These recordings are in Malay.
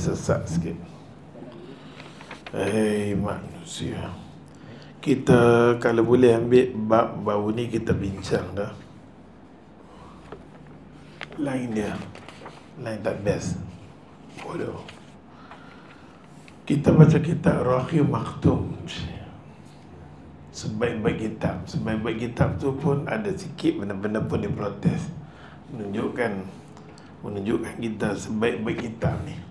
dia sesat sikit Hei manusia Kita kalau boleh ambil bab baru ni kita bincang dah. Lain dia. Lain tak best. Bodoh. Kita baca kitab Rahim Maktum. Sebaik-baik kitab. Sebaik-baik kitab tu pun ada sikit benda-benda pun diprotes. Menunjukkan Menunjukkan kita sebaik-baik kitab ni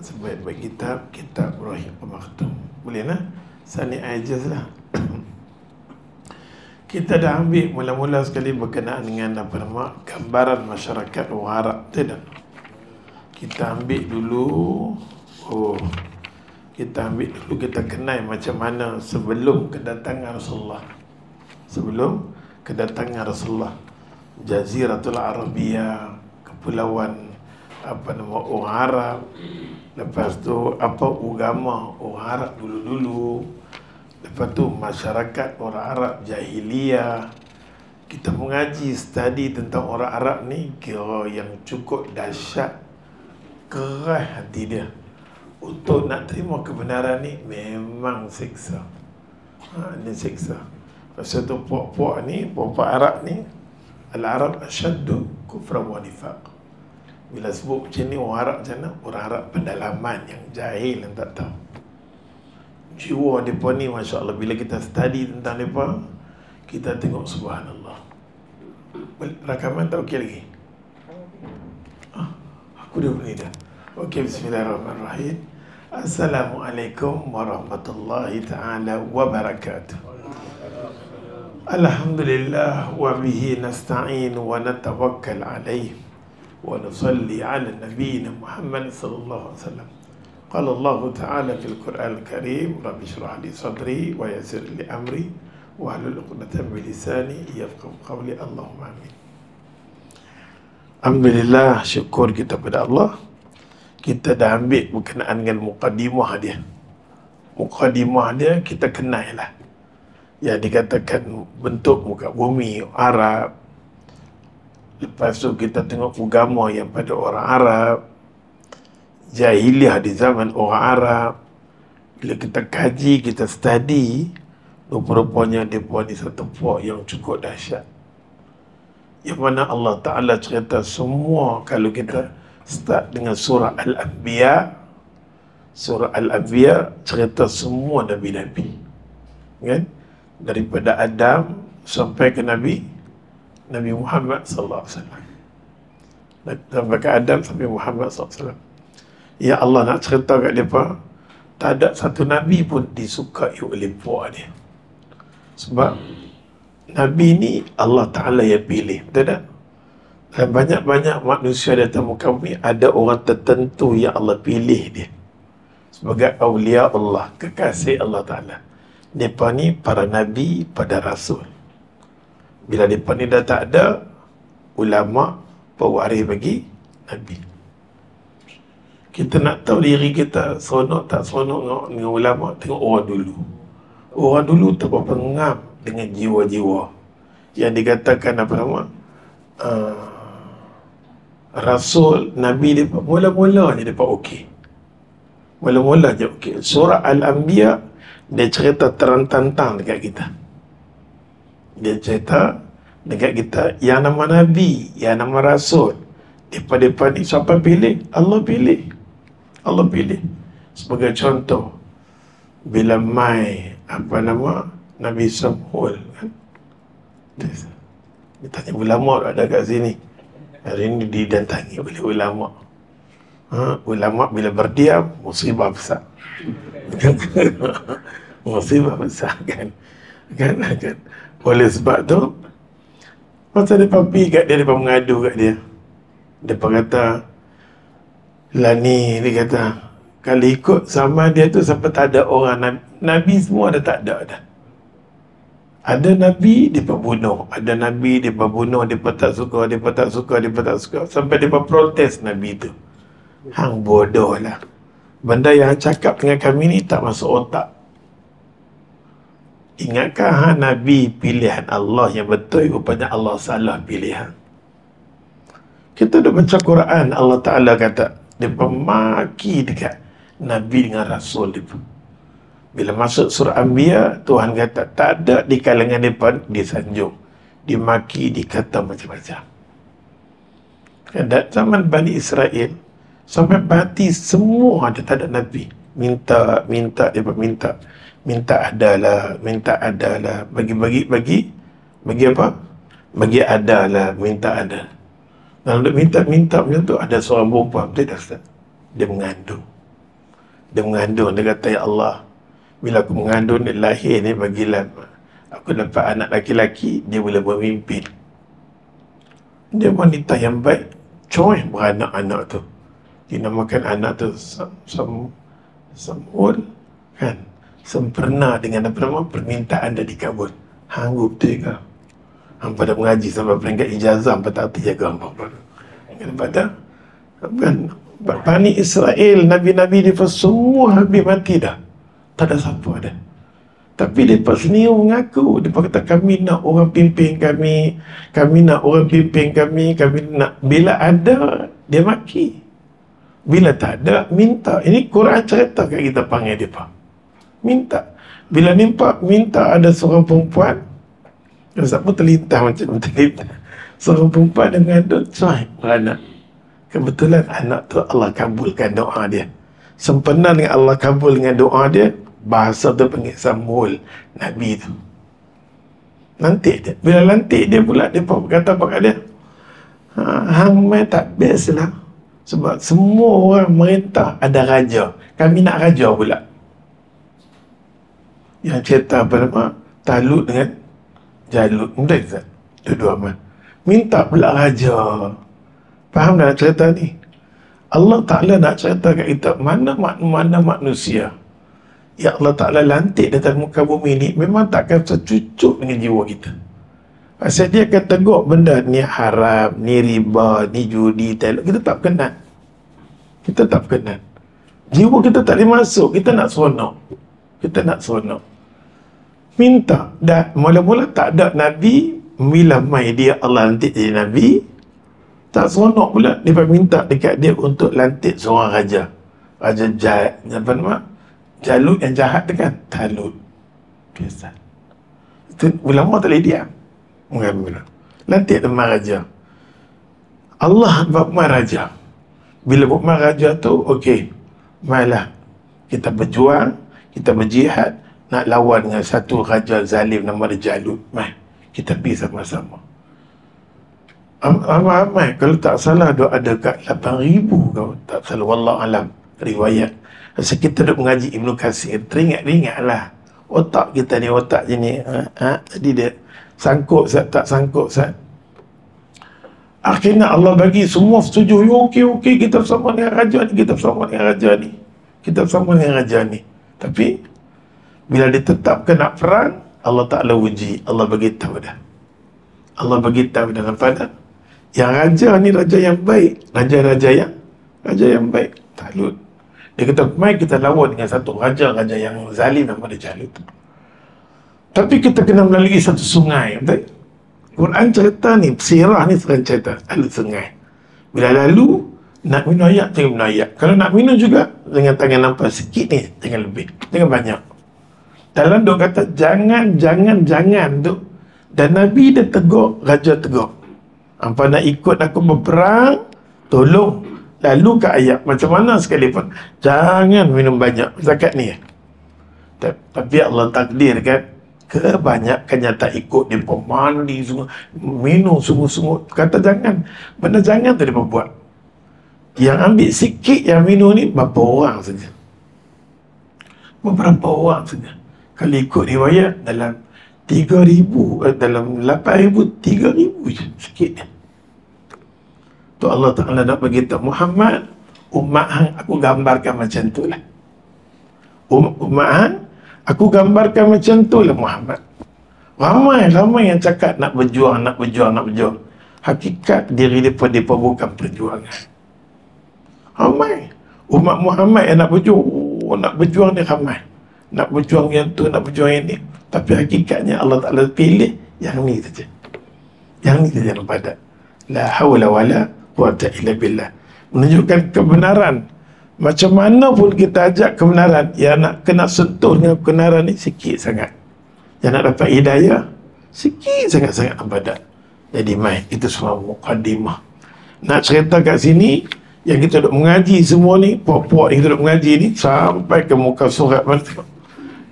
sebaik-baik kitab kitab Rahim Maktum. Boleh lah Sani Aijaz lah. Kita dah ambil mula-mula sekali berkenaan dengan apa nama gambaran masyarakat Arab tidak kita ambil dulu oh kita ambil dulu kita kenal macam mana sebelum kedatangan Rasulullah. Sebelum kedatangan Rasulullah. Jaziratul Arabia kepulauan apa nama Arab Lepas tu apa agama orang Arab dulu-dulu? Lepas tu masyarakat orang Arab jahiliyah. Kita mengaji study tentang orang Arab ni Kira yang cukup dahsyat Keras hati dia. Untuk nak terima kebenaran ni memang siksa. Ha, Ini siksa. Pasal tu puak-puak ni, puak-puak Arab ni Al-Arab asyaddu kufra wa nifaq bila sebut macam ni orang Arab macam mana? Orang Arab pendalaman yang jahil yang tak tahu. Jiwa mereka ni Masya Allah Bila kita study tentang mereka Kita tengok Subhanallah Rakaman tak okey lagi? Ah, aku dah beri dah Okey Bismillahirrahmanirrahim Assalamualaikum warahmatullahi ta'ala wabarakatuh Alhamdulillah wa bihi nasta'in wa natawakkal alaih ونصلي على نبينا محمد صلى الله عليه وسلم قال الله تعالى في القرآن الكريم رب اشرح لي صدري ويسر لي أمري واحلل عقدة من لساني يفقه قولي اللهم آمين Alhamdulillah syukur kita pada Allah Kita dah ambil berkenaan dengan muqaddimah dia Muqaddimah dia kita kenal lah Yang dikatakan bentuk muka bumi Arab Lepas tu kita tengok agama yang pada orang Arab. Jahiliah di zaman orang Arab. Bila kita kaji, kita study Rupa-rupanya dia buat di satu puak yang cukup dahsyat. Yang mana Allah Ta'ala cerita semua Kalau kita start dengan surah Al-Anbiya. Surah Al-Anbiya cerita semua Nabi-Nabi. Kan? Daripada Adam sampai ke Nabi Nabi Muhammad sallallahu alaihi wasallam. Sampai ke Adam sampai Muhammad sallallahu alaihi wasallam. Ya Allah nak cerita kat depa tak ada satu nabi pun disukai oleh puak dia. Sebab nabi ni Allah Taala yang pilih, betul tak? Dan banyak-banyak manusia di atas muka bumi ada orang tertentu yang Allah pilih dia sebagai awliya Allah, kekasih Allah Taala. Depa ni para nabi pada rasul. Bila mereka ni dah tak ada Ulama Pewaris bagi Nabi. Kita nak tahu diri kita Seronok tak seronok dengan ulama Tengok orang dulu. Orang dulu tak berapa ngam Dengan jiwa-jiwa. Yang dikatakan apa nama? Uh, Rasul Nabi dia Mula-mula je dia okey. Mula-mula je okey. Surah Al-Anbiya Dia cerita terang-tantang dekat kita dia cerita dekat kita yang nama Nabi, yang nama Rasul. Daripada ni siapa pilih? Allah pilih. Allah pilih. Sebagai contoh, bila mai apa nama Nabi Samhul kan? Dia tanya ulama ada kat sini. Hari ini didatangi oleh ulama. Ha? Ulama bila berdiam, musibah besar. musibah besar kan? Kan? kan? Oleh sebab tu Masa dia pergi kat dia, dia mengadu kat dia Dia kata Lah ni, dia kata Kalau ikut sama dia tu Sampai tak ada orang Nabi, Nabi semua dah tak ada dah ada Nabi, dia bunuh. Ada Nabi, dia bunuh. Dia tak suka, dia tak suka, dia tak suka. Sampai dia protes Nabi tu. Hang bodoh lah. Benda yang cakap dengan kami ni tak masuk otak. Ingatkah ha, Nabi pilihan Allah yang betul rupanya Allah salah pilihan. Kita dah baca Quran Allah Taala kata Mereka maki dekat Nabi dengan Rasul mereka. Bila masuk surah Anbiya, Tuhan kata tak ada di kalangan mereka disanjung. Dimaki, dikata macam-macam. Dan zaman Bani Israel, sampai mati semua ada tak ada Nabi. Minta, minta, dia minta. Minta adalah, minta adalah. Bagi-bagi, bagi. Bagi apa? Bagi adalah, minta ada. Kalau dia minta-minta macam tu, ada seorang perempuan, dia dah start. Dia mengandung. Dia mengandung, dia kata, Ya Allah, bila aku mengandung, dia lahir ni bagilah. Aku dapat anak laki-laki, dia boleh memimpin. Dia wanita yang baik, coy beranak-anak tu. Dinamakan anak tu sem, sem, semul, kan? Sempurna dengan apa permintaan dia dikabul. Hanggup tu juga hampa dah mengaji sampai peringkat ijazah hampa tak hati jaga hampa pada kan Bani Israel Nabi-Nabi dia semua habis mati dah. Tak ada siapa ada. Tapi mereka sendiri mengaku mereka kata kami nak orang pimpin kami kami nak orang pimpin kami kami nak bila ada dia maki. Bila tak ada minta. Ini Quran cerita kat kita panggil dia minta bila nimpak minta ada seorang perempuan Ustaz pun terlintah macam terlintah. Seorang perempuan dengan duk cuai beranak. Kebetulan anak tu Allah kabulkan doa dia. Sempena dengan Allah kabul dengan doa dia, bahasa tu panggil samul Nabi tu. Lantik dia. Bila lantik dia pula, dia pun kata apa kat dia? Ha, hang mai tak best lah. Sebab semua orang merintah ada raja. Kami nak raja pula. Yang cerita apa nama? Talut dengan Jalut Mudah ke Dua-dua amal Minta pula raja Faham dah cerita ni Allah Ta'ala nak cerita kat kita Mana mana manusia Ya Allah Ta'ala lantik datang muka bumi ni Memang takkan secucuk dengan jiwa kita Pasal dia akan tegur benda ni haram, ni riba, ni judi, telok. Kita tak kenal. Kita tak kenal. Jiwa kita tak boleh masuk. Kita nak seronok. Kita nak seronok minta. Dan mula-mula tak ada Nabi bila mai dia Allah lantik jadi Nabi tak seronok pula dia minta dekat dia untuk lantik seorang raja. Raja jahat apa nama? Jalut yang jahat kan? Talut. Biasa itu ulama tak boleh diam. Mengambil lantik teman raja. Allah buat raja. Bila buat raja tu okey. Mailah kita berjuang kita berjihad nak lawan dengan satu raja zalim nama dia Jalut. Mai, kita pergi sama-sama. Ramai-ramai, kalau tak salah dia ada kat 8,000 kau. Tak salah, Wallah alam. Riwayat. Masa kita duduk mengaji Ibn Qasir, teringat-ingat lah. Otak kita ni, otak je ni. Ha, ha, tadi dia sangkut, sat, tak sangkut, sat. Akhirnya Allah bagi semua setuju. Ya, okey, okey, kita bersama dengan raja ni, kita bersama dengan raja ni. Kita bersama dengan raja ni. Tapi, bila ditetapkan nak perang, Allah Ta'ala uji. Allah bagi tahu dah. Allah bagi tahu dalam pada yang raja ni raja yang baik. Raja-raja yang raja yang baik. Talut. Dia kata, mai kita lawan dengan satu raja-raja yang zalim nama dia Jalut. Tapi kita kena melalui satu sungai. Betul? Quran cerita ni, sirah ni sekarang cerita. Ada sungai. Bila lalu, nak minum ayak, jangan minum ayak. Kalau nak minum juga, dengan tangan nampak sikit ni, jangan lebih. Jangan banyak. Dalam doa kata jangan, jangan, jangan tu. Dan Nabi dia tegur, Raja tegur. Apa nak ikut aku berperang, tolong. Lalu ke ayat, macam mana sekalipun. Jangan minum banyak. Zakat ni. Tapi Allah takdirkan, kebanyakannya tak ikut. Dia pun mandi semua, minum sungguh-sungguh. Kata jangan. Benda jangan tu dia buat. Yang ambil sikit yang minum ni, berapa orang saja. Beberapa orang saja. Kalau ikut riwayat dalam 3000 eh, dalam 8000 3000 je sikit. Tu Allah Taala nak bagi tahu Muhammad umat hang aku gambarkan macam tu lah. Um, umat hang aku gambarkan macam tu lah Muhammad. Ramai ramai yang cakap nak berjuang nak berjuang nak berjuang. Hakikat diri depa depa bukan perjuangan. Ramai umat Muhammad yang nak berjuang, oh, nak berjuang ni ramai nak berjuang yang tu, nak berjuang yang ni. Tapi hakikatnya Allah Ta'ala pilih yang ni saja. Yang ni saja yang pada. La hawla wa la quwata illa billah. menunjukkan kebenaran macam mana pun kita ajak kebenaran yang nak kena sentuh dengan kebenaran ni sikit sangat yang nak dapat hidayah sikit sangat-sangat abadat jadi mai itu semua mukadimah nak cerita kat sini yang kita duduk mengaji semua ni puak-puak yang kita duduk mengaji ni sampai ke muka surat mana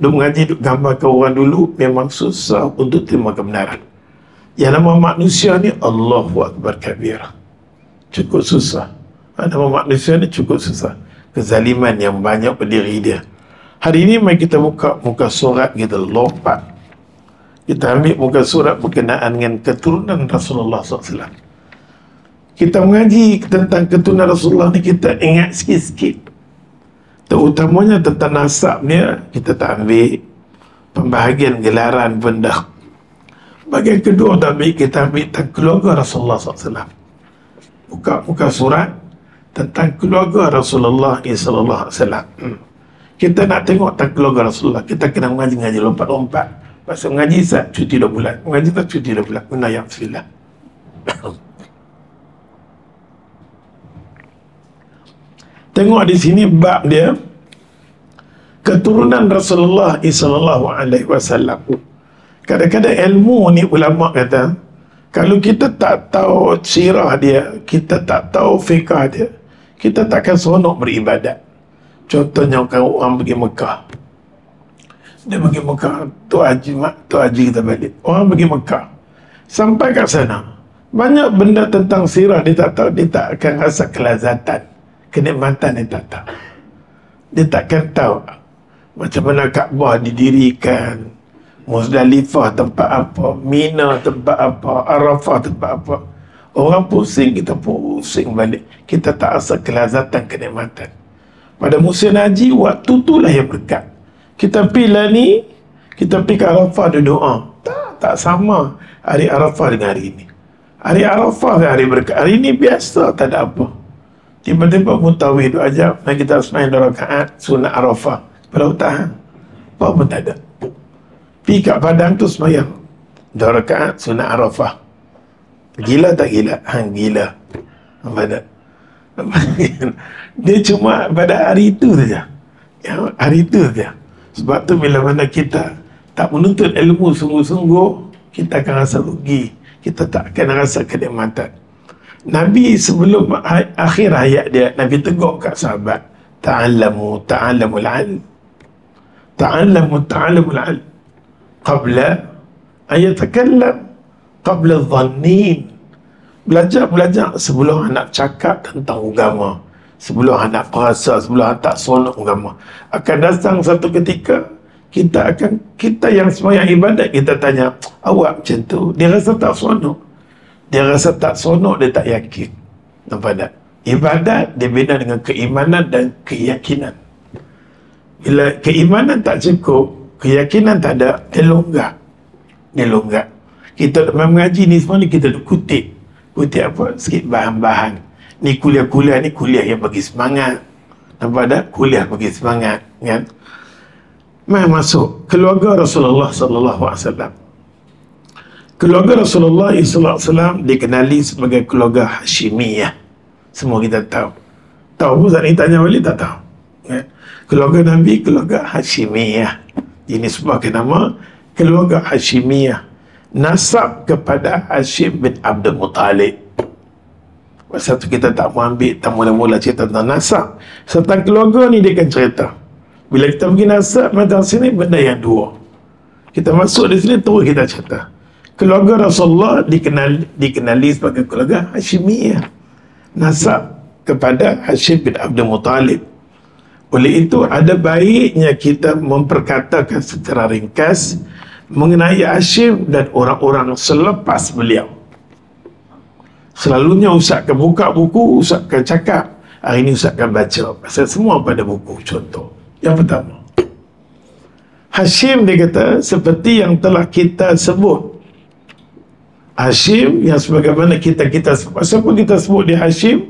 duduk mengaji duduk gambar ke orang dulu memang susah untuk terima kebenaran. Yang nama manusia ni Allahu Akbar kabir. Cukup susah. Nama manusia ni cukup susah. Kezaliman yang banyak berdiri dia. Hari ini mari kita buka muka surat kita lompat. Kita ambil muka surat berkenaan dengan keturunan Rasulullah SAW kita mengaji tentang keturunan Rasulullah ni kita ingat sikit-sikit terutamanya tentang nasab dia kita tak ambil pembahagian gelaran benda. Bagian kedua tak ambil kita ambil tentang keluarga Rasulullah SAW buka muka surat tentang keluarga Rasulullah SAW hmm. kita nak tengok tentang keluarga Rasulullah kita kena mengaji-ngaji lompat-lompat. Pasal mengaji saat cuti 2 bulan mengaji tak cuti 2 bulan menayang silah Tengok di sini bab dia keturunan Rasulullah sallallahu alaihi wasallam. Kadang-kadang ilmu ni ulama kata kalau kita tak tahu sirah dia, kita tak tahu fikah dia, kita takkan seronok beribadat. Contohnya kalau orang pergi Mekah. Dia pergi Mekah, tu haji mak, tu haji kita balik. Orang pergi Mekah. Sampai kat sana, banyak benda tentang sirah dia tak tahu, dia tak akan rasa kelazatan kenikmatan dia tak tahu. Dia takkan tahu macam mana Kaabah didirikan, Muzdalifah tempat apa, Mina tempat apa, Arafah tempat apa. Orang pusing, kita pusing balik. Kita tak rasa kelazatan kenikmatan. Pada musim haji, waktu itulah yang berkat. Kita pergi lah ni, kita pergi ke Arafah dia doa. Tak, tak sama hari Arafah dengan hari ini. Hari Arafah hari berkat. Hari ini biasa, tak ada apa. Tiba-tiba pun tawih dua jam dan kita semain dua rakaat sunat Arafah. Pada hutang. Apa pun tak ada. Pergi padang tu semayang. Dua rakaat sunat Arafah. Gila tak gila? Ha, gila. Apa tak? Dia cuma pada hari itu saja. Ya, hari itu saja. Sebab tu bila mana kita tak menuntut ilmu sungguh-sungguh, kita akan rasa rugi. Kita tak akan rasa kenikmatan. Nabi sebelum akhir hayat dia Nabi tegur kat sahabat ta'allamu ta'allamul al ta'allamu ta'allamul al qabla ayatakallam qabla dhannin. Belajar belajar sebelum anak cakap tentang agama sebelum anak perasa sebelum anak tak sonok agama. Akan datang satu ketika kita akan kita yang semayang ibadat kita tanya awak macam tu? Dia rasa tak sonok dia rasa tak sonok, dia tak yakin. Nampak tak? Ibadat dia bina dengan keimanan dan keyakinan. Bila keimanan tak cukup, keyakinan tak ada, dia longgar. Dia longgar. Kita mengaji ni semua ni kita kutip. Kutip apa? Sikit bahan-bahan. Ni kuliah-kuliah ni kuliah yang bagi semangat. Nampak tak? Kuliah bagi semangat. Kan? Mari masuk keluarga Rasulullah sallallahu alaihi wasallam. Keluarga Rasulullah SAW dikenali sebagai keluarga Hashimiyah. Semua kita tahu. Tahu pun saat ini tanya balik tak tahu. Ya. Keluarga Nabi, keluarga Hashimiyah. Ini sebagai nama keluarga Hashimiyah. Nasab kepada Hashim bin Abdul Muttalib. Masa tu kita tak mau ambil, tak mula-mula cerita tentang nasab. Tentang keluarga ni dia akan cerita. Bila kita pergi nasab, macam sini benda yang dua. Kita masuk di sini, terus kita cerita keluarga Rasulullah dikenali, dikenali sebagai keluarga Hashimiyah. Nasab kepada Hashim bin Abdul Muttalib. Oleh itu ada baiknya kita memperkatakan secara ringkas mengenai Hashim dan orang-orang selepas beliau. Selalunya Ustaz akan buka buku Ustaz akan cakap. Hari ini Ustaz akan baca pasal semua pada buku contoh. Yang pertama Hashim dia kata seperti yang telah kita sebut Hashim yang sebagaimana kita kita siapa kita sebut dia Hashim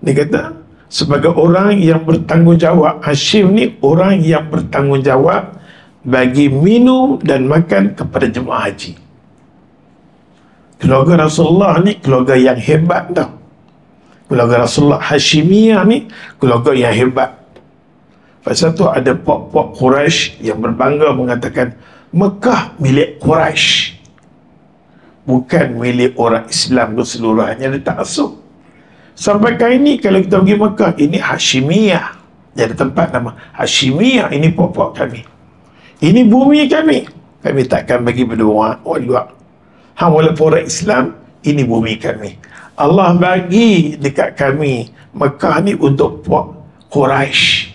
dia kata sebagai orang yang bertanggungjawab Hashim ni orang yang bertanggungjawab bagi minum dan makan kepada jemaah haji. Keluarga Rasulullah ni keluarga yang hebat tau. Keluarga Rasulullah Hashimiyah ni keluarga yang hebat. Pasal tu ada pok-pok Quraisy yang berbangga mengatakan Mekah milik Quraisy bukan milik orang Islam keseluruhannya dia tak asuh sampai kali ini kalau kita pergi Mekah ini Hashimiyah. Jadi tempat nama Hashimiyah ini pok-pok kami. Ini bumi kami. Kami takkan bagi berdua orang luar. Hang walaupun orang Islam ini bumi kami. Allah bagi dekat kami Mekah ni untuk pok Quraisy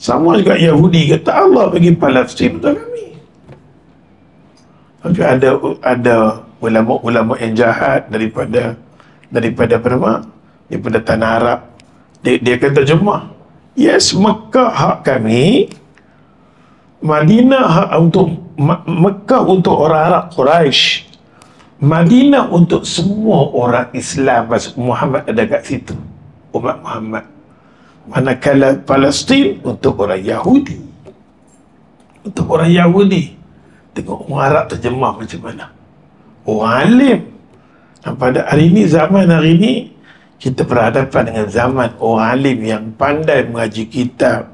sama juga Yahudi kata Allah bagi Palestin. Untuk kami. Tapi ada ada ulama-ulama yang jahat daripada daripada apa? Daripada tanah Arab. Dia, dia kata jemaah. Yes, Mekah hak kami. Madinah hak untuk Mekah untuk orang Arab Quraisy. Madinah untuk semua orang Islam Muhammad ada kat situ. Umat Muhammad manakala Palestin untuk orang Yahudi untuk orang Yahudi tengok orang Arab terjemah macam mana. Orang alim. Dan pada hari ini zaman hari ini kita berhadapan dengan zaman orang alim yang pandai mengaji kitab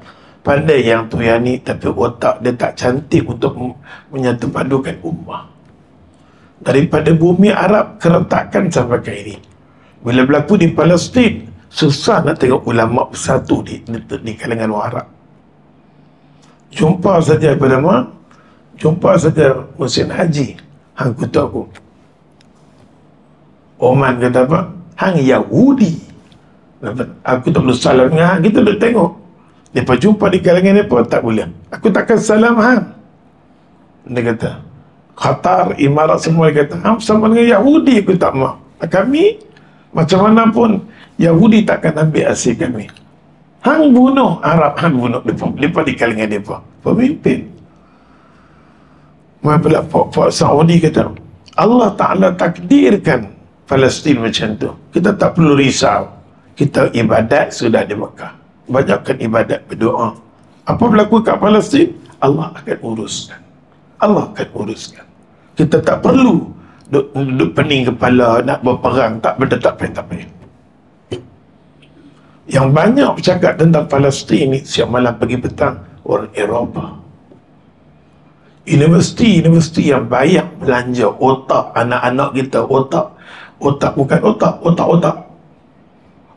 pandai yang tu yang ni tapi otak dia tak cantik untuk menyatu padukan ummah. Daripada bumi Arab keretakan sampai ke ini. Bila berlaku di Palestin susah nak tengok ulama bersatu di, di, di kalangan orang Arab. Jumpa saja pada nama jumpa saja musim haji hang kutu aku Oman kata apa hang Yahudi aku tak perlu salam dengan hang kita dah tengok Lepas jumpa di kalangan apa tak boleh aku takkan salam hang dia kata Qatar, Imarat semua dia kata hang sama dengan Yahudi aku tak mahu kami macam mana pun Yahudi takkan ambil hasil kami. Hang bunuh Arab, hang bunuh mereka. Mereka di kalangan mereka. Pemimpin. Mereka pula Saudi kata, Allah Ta'ala takdirkan Palestin macam tu. Kita tak perlu risau. Kita ibadat sudah di Mekah. Banyakkan ibadat berdoa. Apa berlaku kat Palestin? Allah akan uruskan. Allah akan uruskan. Kita tak perlu duduk, pening kepala nak berperang tak benda tak payah tak payah yang banyak bercakap tentang Palestin ni siap malam pagi petang orang Eropah universiti-universiti yang banyak belanja otak anak-anak kita otak otak bukan otak otak-otak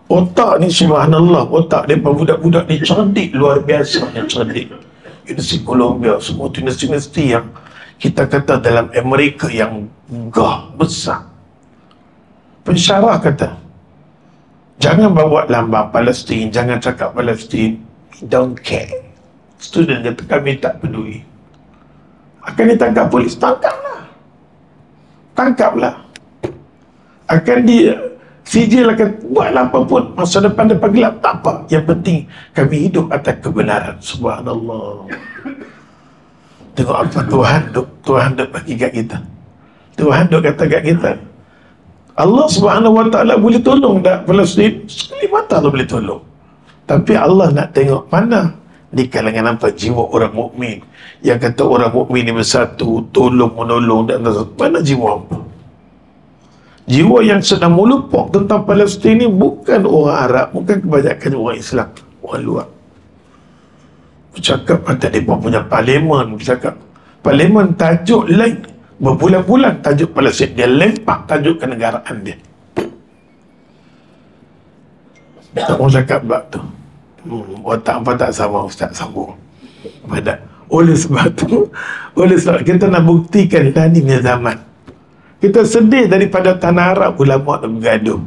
otak ni subhanallah otak dia budak-budak ni cerdik luar biasa yang cerdik Universiti Columbia semua universiti-universiti yang kita kata dalam Amerika yang gah besar pensyarah kata Jangan bawa lambang Palestin, jangan cakap Palestin. Don't care. Student kata kami tak peduli. Akan ditangkap polis, tangkaplah. Tangkaplah. Akan di sijil akan buat apa pun masa depan depan gelap tak apa. Yang penting kami hidup atas kebenaran. Subhanallah. Tengok apa Tuhan duk, Tuhan duk bagi kat kita. Tuhan duk kata kat kita. Allah Subhanahu Wa Taala boleh tolong tak Palestin? Sekali mata Allah boleh tolong. Tapi Allah nak tengok mana di kalangan apa? Jiwa orang mukmin. Yang kata orang mukmin ni bersatu, tolong menolong dan mana jiwa apa? Jiwa yang sedang melupuk tentang Palestin ni bukan orang Arab, bukan kebanyakan orang Islam, orang luar. Bercakap pada mereka punya parlimen, bercakap. Parlimen tajuk lain. Berbulan-bulan tajuk Palestin. Dia lempak tajuk kenegaraan dia. Tak mau cakap bab tu hmm, otak apa tak sama Ustaz sambung. Pada oleh sebab tu oleh sebab kita nak buktikan tadi ni zaman. Kita sedih daripada tanah Arab ulama nak bergaduh.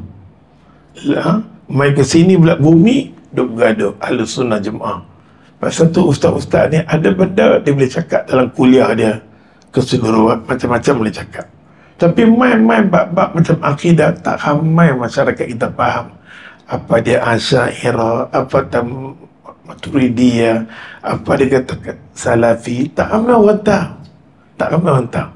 Lah, mai ke sini pula bumi duk bergaduh ahli sunnah jemaah. Pasal tu ustaz-ustaz ni ada benda dia boleh cakap dalam kuliah dia. Keseluruhan macam-macam boleh cakap. Tapi main-main bab-bab macam akidah tak ramai masyarakat kita faham apa dia asyairah apa tam maturidiyah apa dia kata salafi tak ramai orang tahu. Tak ramai orang tahu.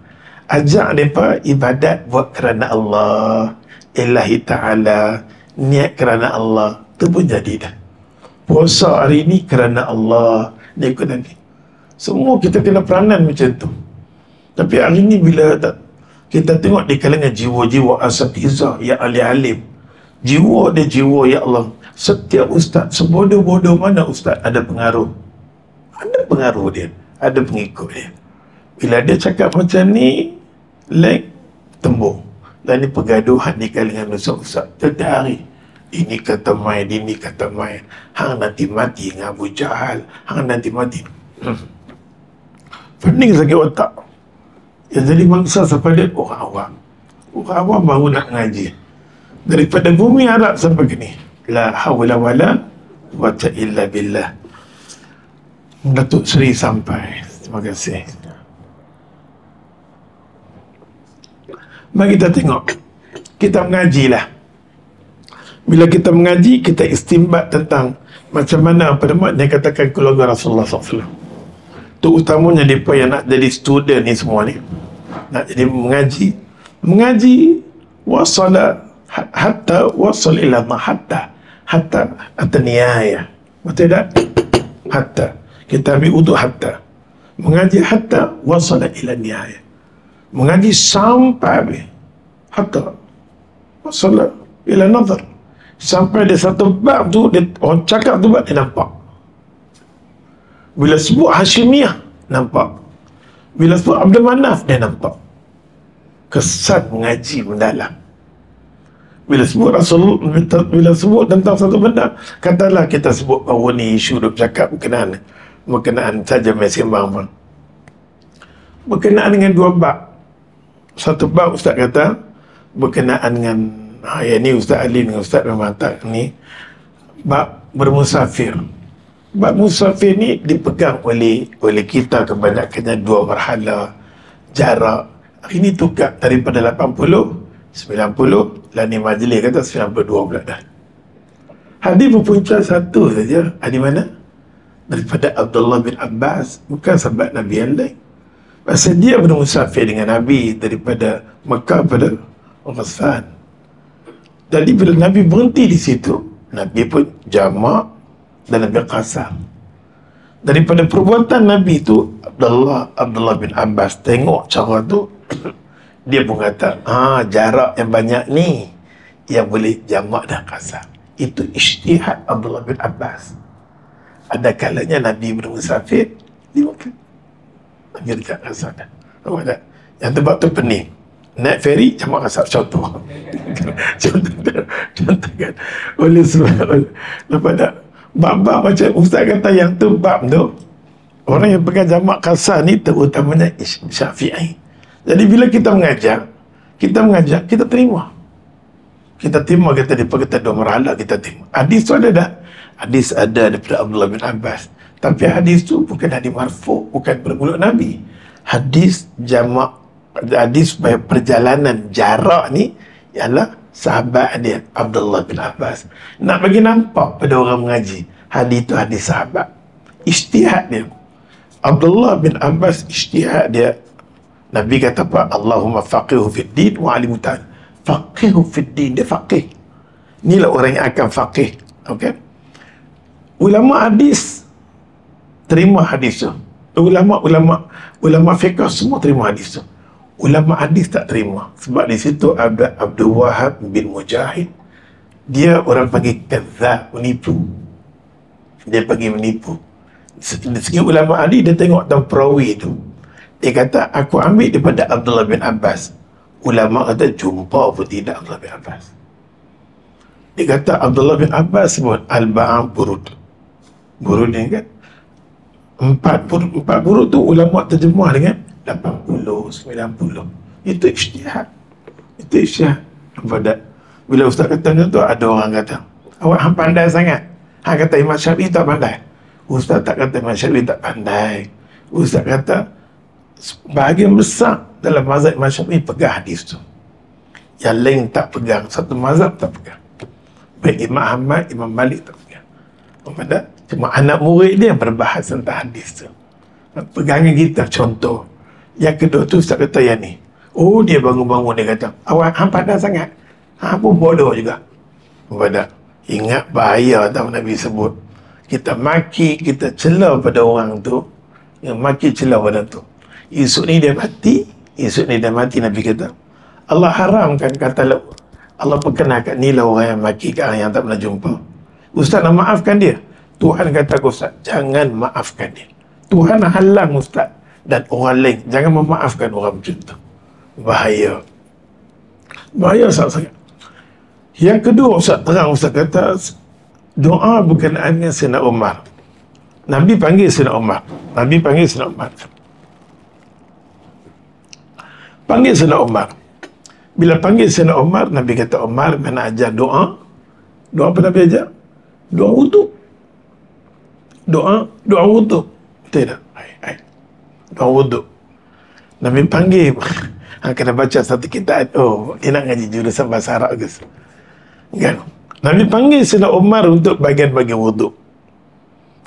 Ajak mereka ibadat buat kerana Allah. Ilahi ta'ala niat kerana Allah. Tu pun jadi dah. Puasa hari ni kerana Allah. Dia ikut nanti semua kita kena peranan macam tu. Tapi hari ini bila kita tengok di kalangan jiwa-jiwa asatizah yang alim-alim Jiwa dia jiwa ya Allah. Setiap ustaz, sebodoh-bodoh mana ustaz ada pengaruh. Ada pengaruh dia. Ada pengikut dia. Bila dia cakap macam ni, like, tembung. Dan ni pergaduhan di kalangan ustaz-ustaz. Setiap hari. Ini kata main, ini kata main. Hang nanti mati dengan Abu Jahal. Hang nanti mati. Pening sakit otak. Yang jadi mangsa sampai dia orang awam. Orang awam baru nak ngaji. Daripada bumi Arab sampai ni. La hawla wala wata illa billah. Datuk Seri sampai. Terima kasih. Mari kita tengok. Kita mengajilah. Bila kita mengaji, kita istimbat tentang macam mana apa dia katakan keluarga Rasulullah SAW. Itu utamanya mereka yang nak jadi student ni semua ni. Nak jadi mengaji. Mengaji wasala hatta wasal ila ma hatta hatta nihaya. Betul tak? Hatta. Kita ambil uduk hatta. Mengaji hatta wasala ila nihaya. Mengaji sampai. Hatta wasala ila nazar. Sampai dia satu bab tu, dia, orang cakap tu bab, dia nampak. Bila sebut Hashimiyah, nampak. Bila sebut Abdul Manaf, dia nampak. Kesan mengaji mendalam. Bila sebut Rasul, bila sebut tentang satu benda, katalah kita sebut bahawa ni isu dia bercakap berkenaan, berkenaan saja mesembang pun. Berkenaan dengan dua bab. Satu bab Ustaz kata, berkenaan dengan, ha, ya ni Ustaz Ali dengan Ustaz Rahmatak ni, bab bermusafir. Bab musafir ni dipegang oleh oleh kita kebanyakannya dua marhala jarak. Ini tukar daripada 80 90 dan ni majlis kata 92 pula dah. Hadis berpunca satu saja. Hadis mana? Daripada Abdullah bin Abbas. Bukan sahabat Nabi yang lain. Masa dia bermusafir dengan Nabi daripada Mekah pada Ghassan. Jadi bila Nabi berhenti di situ, Nabi pun jamak dan Nabi Qasar. Daripada perbuatan Nabi itu Abdullah Abdullah bin Abbas tengok cara tu dia pun kata, ah jarak yang banyak ni yang boleh jamak dan kasar. Itu ijtihad Abdullah bin Abbas. Ada kalanya Nabi bermusafir lima kali. Nabi dekat kasar dah. Nampak tak? Yang tempat tu pening. Naik feri, jamak kasar. Contoh. contoh, contoh kan. Oleh sebab, nampak tak? bab-bab macam Ustaz kata yang tu bab tu orang yang pegang jamak kasar ni terutamanya syafi'i jadi bila kita mengajar kita mengajar, kita terima. Kita terima kata dia kata dua merahala kita terima. Hadis tu ada tak? hadis ada daripada Abdullah bin Abbas. Tapi hadis tu bukan hadis marfu bukan bermulut Nabi. Hadis jamak hadis perjalanan jarak ni ialah sahabat dia Abdullah bin Abbas. Nak bagi nampak pada orang mengaji hadis itu hadis sahabat. Ijtihad dia. Abdullah bin Abbas ijtihad dia Nabi kata apa? Allahumma faqihu fid din wa alimu ta'ala faqihu fid din dia faqih. Inilah orang yang akan faqih okey? Ulama hadis terima hadis tu. Ulama ulama ulama fiqh semua terima hadis tu. Ulama hadis tak terima. Sebab di situ ada Abdul Wahab bin Mujahid. Dia orang panggil kazzab menipu. Dia pergi menipu. Dari segi ulama hadis dia tengok tentang perawi itu dia kata aku ambil daripada Abdullah bin Abbas. Ulama kata jumpa pun tidak Abdullah bin Abbas. Dia kata Abdullah bin Abbas sebut al-ba'am burud. Burud ni kan empat burud, empat burud tu ulama terjemah dengan 80, 90 itu ijtihad. Itu ijtihad. Pada bila ustaz kata macam tu ada orang kata awak hang pandai sangat. Hang kata Imam Syafi'i tak pandai. Ustaz tak kata Imam Syafi'i tak pandai. Ustaz kata bahagian besar dalam mazhab Imam Syafi'i pegang hadis tu yang lain tak pegang satu mazhab tak pegang baik Imam Ahmad Imam Malik tak pegang pada cuma anak murid dia berbahas tentang hadis tu pegangan kita contoh yang kedua tu Ustaz kata yang ni. Oh dia bangun-bangun dia kata. Awak hampa dah sangat. Ha pun bodoh juga. Pada ingat bahaya tahu Nabi sebut. Kita maki, kita celah pada orang tu. Yang maki celah pada tu. Esok ni dia mati. Esok ni dia mati Nabi kata. Allah haramkan kata Allah perkenalkan ni lah orang yang maki orang yang tak pernah jumpa. Ustaz nak maafkan dia. Tuhan kata ke Ustaz, jangan maafkan dia. Tuhan halang Ustaz dan orang lain. Jangan memaafkan orang macam tu. Bahaya. Bahaya sangat-sangat. Yang kedua Ustaz terang Ustaz kata doa berkenaan dengan Sina Umar. Nabi panggil Sina Umar. Nabi panggil Sina Umar. Panggil Sina Umar. Bila panggil Sayyidina Umar, Nabi kata Umar mana ajar doa. Doa apa Nabi ajar? Doa wuduk. Doa, doa wuduk. Betul tak? Hai, hai. Doa wuduk. Nabi panggil. Ha, kena baca satu kitab. Oh, dia nak ngaji jurusan bahasa Arab ke? Kan? Nabi panggil Sayyidina Umar untuk bagian-bagian wuduk.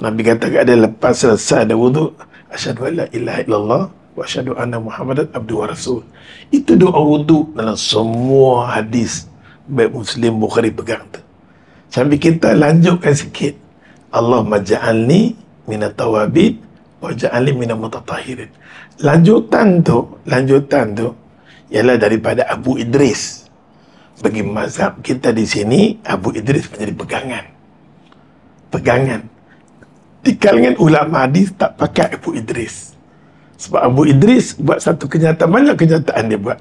Nabi kata ada lepas selesai ada wuduk. Asyadu an la ilaha illallah wa asyhadu anna Muhammadan abdu wa rasul. Itu doa wudu dalam semua hadis baik Muslim Bukhari pegang tu. Sampai kita lanjutkan sikit. Allah maja'alni minat tawabid wa ja'alni minat mutatahirin. Lanjutan tu, lanjutan tu ialah daripada Abu Idris. Bagi mazhab kita di sini, Abu Idris menjadi pegangan. Pegangan. Di kalangan ulama hadis tak pakai Abu Idris. Sebab Abu Idris buat satu kenyataan, banyak kenyataan dia buat.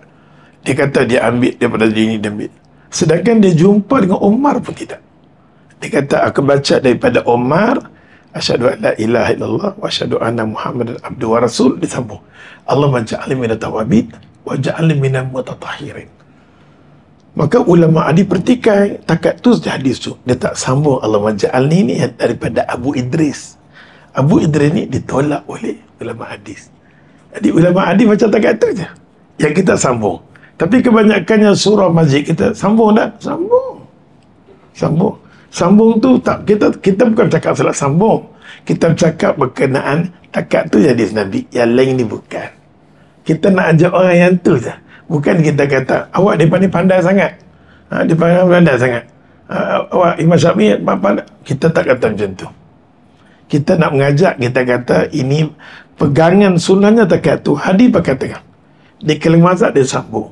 Dia kata dia ambil daripada ini, dia ambil. Sedangkan dia jumpa dengan Umar pun tidak. Dia kata, aku baca daripada Umar, Asyadu an la ilaha illallah wa asyadu anna Muhammad abdu wa rasul disambung. Allah maja'ali minat tawabid wa ja'ali minat mutatahirin. Maka ulama adi pertikai takat tu hadis tu. Dia tak sambung Allah maja'alni ni daripada Abu Idris. Abu Idris ni ditolak oleh ulama hadis. Jadi ulama hadis macam tak kata je. Yang kita sambung. Tapi kebanyakannya surah masjid kita sambung tak? Sambung. Sambung. Sambung tu tak kita kita bukan cakap salah sambung. Kita cakap berkenaan takat tu jadi Nabi. Yang lain ni bukan. Kita nak ajak orang yang tu je. Bukan kita kata awak depan ni pandai sangat. Ha, dia pandai, pandai sangat. Ha, awak Imam Syafi'i pandai. Kita tak kata macam tu. Kita nak mengajak, kita kata ini pegangan sunnahnya dekat tu hadis pakai tengah di kalangan mazhab dia sambung.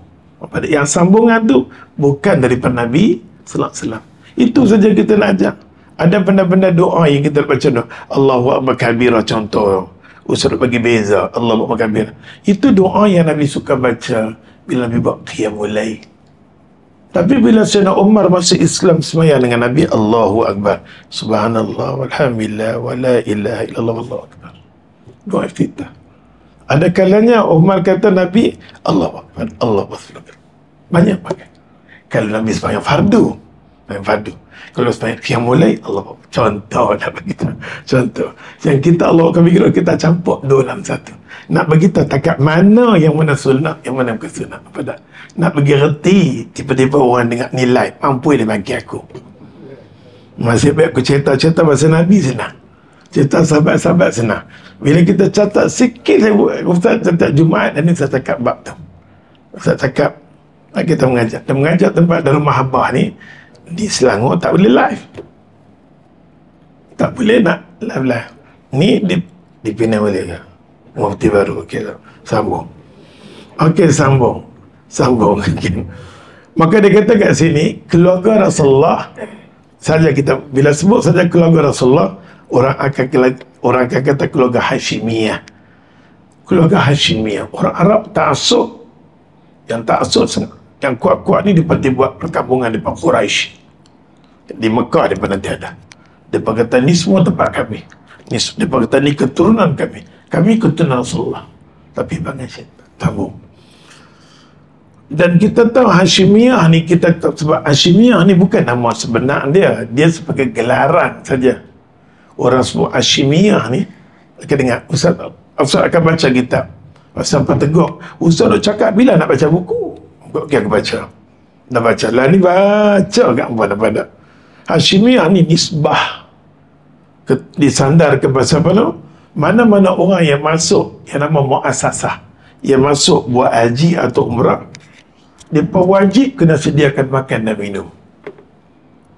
Yang sambungan tu bukan daripada Nabi sallallahu wasallam. Itu saja kita nak ajak. Ada benda-benda doa yang kita baca doa Allahu akbar kabira contoh. Usah bagi beza. Allahu akbar kabira itu doa yang Nabi suka baca bila Nabi buat qiyamul tapi bila Sayyidina Umar masuk Islam semaya dengan Nabi Allahu Akbar. Subhanallah Walhamdulillah Wa la ilaha illallah Wallahu Akbar doa iftitah. Ada kalanya Umar kata Nabi Allah Akbar, Allah Akbar. Banyak pakai. Kalau Nabi sepanjang fardu, sepanjang fardu. Kalau sepanjang yang mulai, Allah Akbar. Contoh nak begitu. Contoh. Yang kita Allah akan fikir kita campur dua dalam satu. Nak bagi tahu takat mana yang mana sunnah, yang mana bukan sunnah. Apa tak? Nak bagi reti, tiba-tiba orang dengar nilai, mampu dia bagi aku. Masih baik aku cerita-cerita bahasa Nabi senang. Cerita sahabat-sahabat senang. Bila kita catat sikit saya Ustaz catat Jumaat dan ni saya cakap bab tu. Ustaz cakap kita mengajar. Dan mengajar tempat dalam mahabbah ni di Selangor tak boleh live. Tak boleh nak live live. Ni di di Penang boleh ke? Mufti baru. Okey, sambung. Okey, sambung. Sambung. Maka dia kata kat sini, keluarga Rasulullah saja kita bila sebut saja keluarga Rasulullah orang akan orang akan kata keluarga Hashimiyah. Keluarga Hashimiyah. Orang Arab ta'asub. Yang ta'asub yang kuat-kuat ni dia buat perkampungan di Quraisy. Di Mekah dia nanti ada. Dia kata ni semua tempat kami. Ni, dia kata ni keturunan kami. Kami keturunan Rasulullah. Tapi bangun syaitan. Dan kita tahu Hashimiyah ni kita sebab Hashimiyah ni bukan nama sebenar dia. Dia sebagai gelaran saja orang sebut Hashimiyah ni akan dengar Ustaz, Ustaz akan baca kitab Ustaz apa tegur Ustaz nak cakap bila nak baca buku? Okay, aku baca. Nak baca. Lah ni baca kat apa tak Hashimiyah ni nisbah ke, disandar ke bahasa apa mana-mana orang yang masuk yang nama muasasah yang masuk buat haji atau umrah dia wajib kena sediakan makan dan minum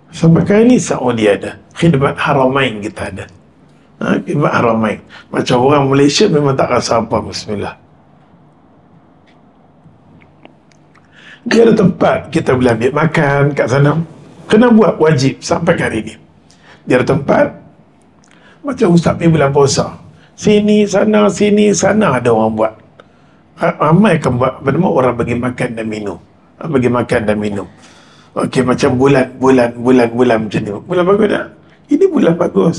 Sampai kali ni Saudi ada. Khidmat Haramain kita ada. Ha, khidmat Haramain. Macam orang Malaysia memang tak rasa apa. Bismillah. Dia ada tempat kita boleh ambil makan kat sana. Kena buat wajib sampai hari ini. Dia ada tempat macam Ustaz pergi bulan puasa. Sini, sana, sini, sana ada orang buat. Ramai akan buat nama orang bagi makan dan minum. Bagi makan dan minum. Okey, macam bulan, bulan, bulan, bulan macam ni. Bulan bagus tak? Ini bulan bagus.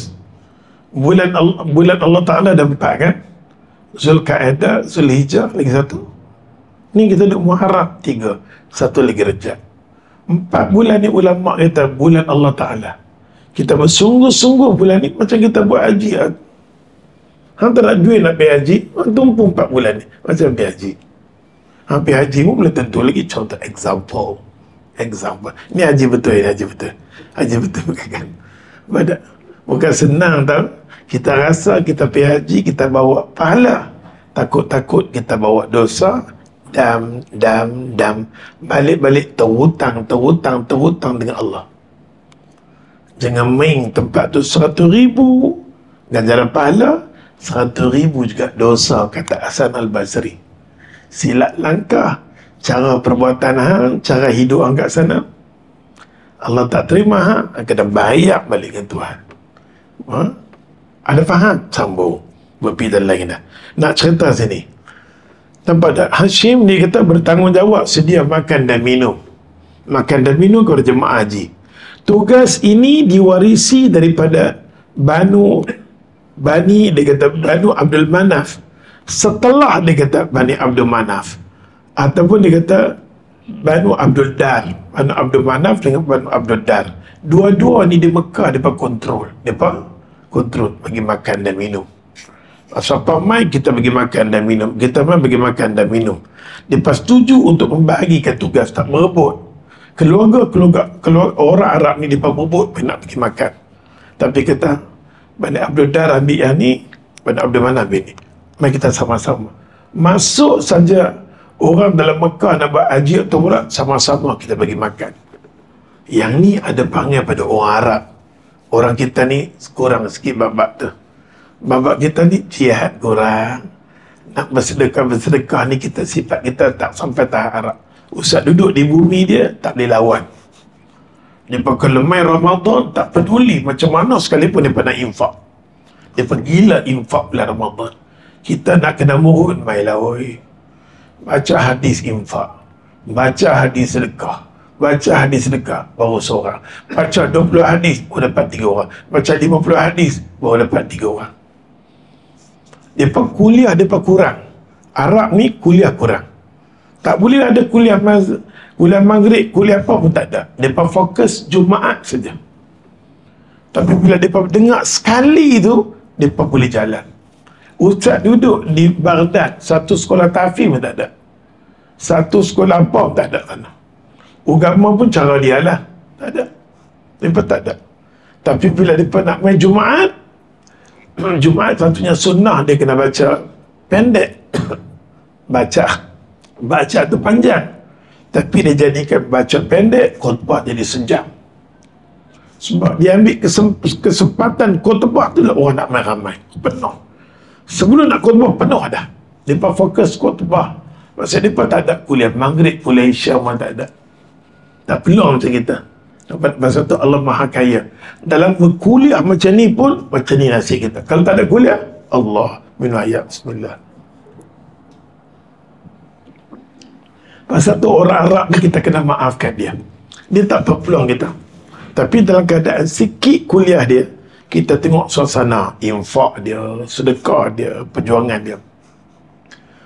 Bulan Allah, bulan Allah Ta'ala ada empat kan? Zulkaidah, Zulhijjah, lagi satu. Ni kita duduk Muharram, tiga. Satu lagi rejak. Empat bulan ni ulama kata bulan Allah Ta'ala. Kita bersungguh-sungguh bulan ni macam kita buat haji. Hang tak nak duit nak pergi haji, tumpu empat bulan ni. Macam pergi haji. Hampir haji pun boleh tentu lagi contoh example. Example. Ni haji betul ni haji betul. Haji betul bukan kan? Pada, bukan senang tau. Kita rasa kita pergi haji, kita bawa pahala. Takut-takut kita bawa dosa. Dam, dam, dam. Balik-balik terhutang, terhutang, terhutang dengan Allah. Jangan main tempat tu seratus ribu. Ganjaran pahala. Seratus ribu juga dosa, kata Hasan Al-Basri. Silat langkah. Cara perbuatan hang, cara hidup hang kat sana. Allah tak terima hang, kena bayar balik dengan Tuhan. Ha? Ada faham? Sambung. Berpindah lagi dah. Nak cerita sini. Nampak tak? Hashim ni kata bertanggungjawab sedia makan dan minum. Makan dan minum kepada jemaah haji tugas ini diwarisi daripada Banu Bani dia kata Banu Abdul Manaf setelah dia kata Bani Abdul Manaf ataupun dia kata Banu Abdul Dar. Banu Abdul Manaf dengan Banu Abdul Dar. Dua-dua ni di Mekah dia kontrol. Dia kontrol bagi makan dan minum. Siapa mai kita bagi makan dan minum? Kita mai bagi makan dan minum. Dia setuju untuk membagikan tugas Tak merebut. Keluarga-keluarga keluarga, orang Arab ni dia berebut nak pergi makan. Tapi kata Bani Abdul Dar ambil yang ni, Bani Abdul Manaf ni. Mari kita sama-sama. Masuk saja orang dalam Mekah nak buat haji atau umrah, sama-sama kita bagi makan. Yang ni ada panggil pada orang Arab. Orang kita ni kurang sikit babak tu. Babak kita ni jihad kurang. Nak bersedekah-bersedekah ni kita sifat kita tak sampai tahap Arab. Ustaz duduk di bumi dia tak boleh lawan. Dia pakai lemai Ramadan tak peduli macam mana sekalipun dia pernah infak. Dia gila infak bulan Ramadan. Kita nak kena mohon mailah oi. Baca hadis infak. Baca hadis sedekah. Baca hadis sedekah baru seorang. Baca 20 hadis baru dapat 3 orang. Baca 50 hadis baru dapat 3 orang. Pun kuliah pun kurang. Arab ni kuliah kurang. Tak boleh ada kuliah maz kuliah maghrib, kuliah apa pun tak ada. Depa fokus Jumaat saja. Tapi bila depa dengar sekali tu, depa boleh jalan. Ustaz duduk di Baghdad, satu sekolah tahfiz pun tak ada. Satu sekolah apa pun tak ada sana. Ugama pun cara dia lah. Tak ada. Depa tak ada. Tapi bila depa nak main Jumaat, Jumaat satunya sunnah dia kena baca pendek. baca baca tu panjang tapi dia jadikan baca pendek khutbah jadi sejam sebab dia ambil kesempatan khutbah tu lah orang nak main ramai penuh sebelum nak khutbah penuh dah dia fokus khutbah maksud dia tak ada kuliah maghrib kuliah isya pun tak ada tak perlu macam kita Pasal tu Allah Maha Kaya. Dalam kuliah macam ni pun, macam ni nasib kita. Kalau tak ada kuliah, Allah minum ayat. Bismillah. Pasal tu orang Arab ni kita kena maafkan dia. Dia tak peluang kita. Tapi dalam keadaan sikit kuliah dia, kita tengok suasana infak dia, sedekah dia, perjuangan dia.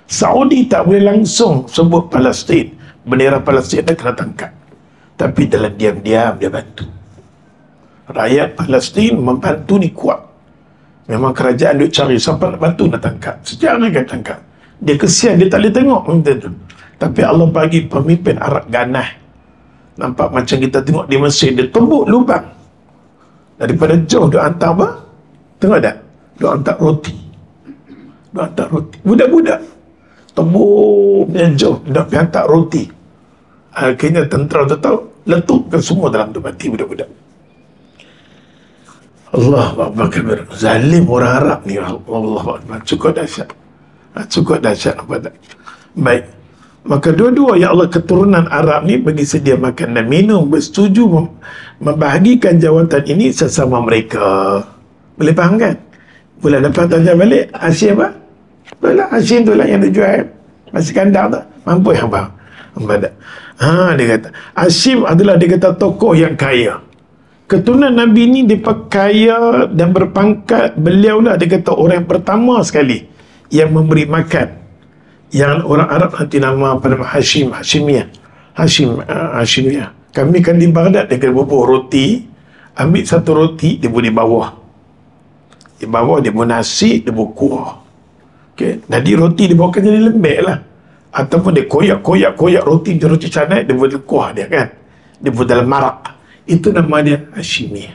Saudi tak boleh langsung sebut Palestin. Bendera Palestin dia kena tangkap. Tapi dalam diam-diam dia bantu. Rakyat Palestin membantu ni kuat. Memang kerajaan dia cari siapa nak bantu nak tangkap. Sejak nak tangkap. Dia kesian, dia tak boleh tengok. Macam tu. Tapi Allah bagi pemimpin Arab ganah. Nampak macam kita tengok di Mesir, dia tembuk lubang. Daripada jauh dia hantar apa? Tengok tak? Dia hantar roti. Dia hantar roti. Budak-budak. Tembuk dia jauh. Dia hantar roti. Akhirnya tentera tu tahu, letupkan semua dalam tu mati budak-budak. Allah Akbar. Zalim orang Arab ni. Allah Akbar. Cukup dahsyat. Cukup dahsyat. Baik. Maka dua-dua ya Allah keturunan Arab ni bagi sedia makan dan minum bersetuju membahagikan jawatan ini sesama mereka. Boleh faham kan? Boleh dapat tanya balik Hashim apa? Boleh lah Hashim tu lah yang dia jual Masih kandang tu Mampu yang faham? Mampu Ha, dia kata Hashim adalah dia kata tokoh yang kaya keturunan Nabi ni dia kaya dan berpangkat beliau lah dia kata orang pertama sekali yang memberi makan yang orang Arab nanti nama pada Hashim Hashimiyah. Hashim uh, Hashimiyah. Kami kan di Baghdad dia kena bubuh roti. Ambil satu roti dia boleh bawah. Di bawah dia buat nasi dia buat kuah. Okay. jadi roti dia bawakan jadi lembek lah. Ataupun dia koyak-koyak-koyak roti roti canai dia buat kuah dia kan. Dia buat dalam marak. Itu nama dia Hashimi.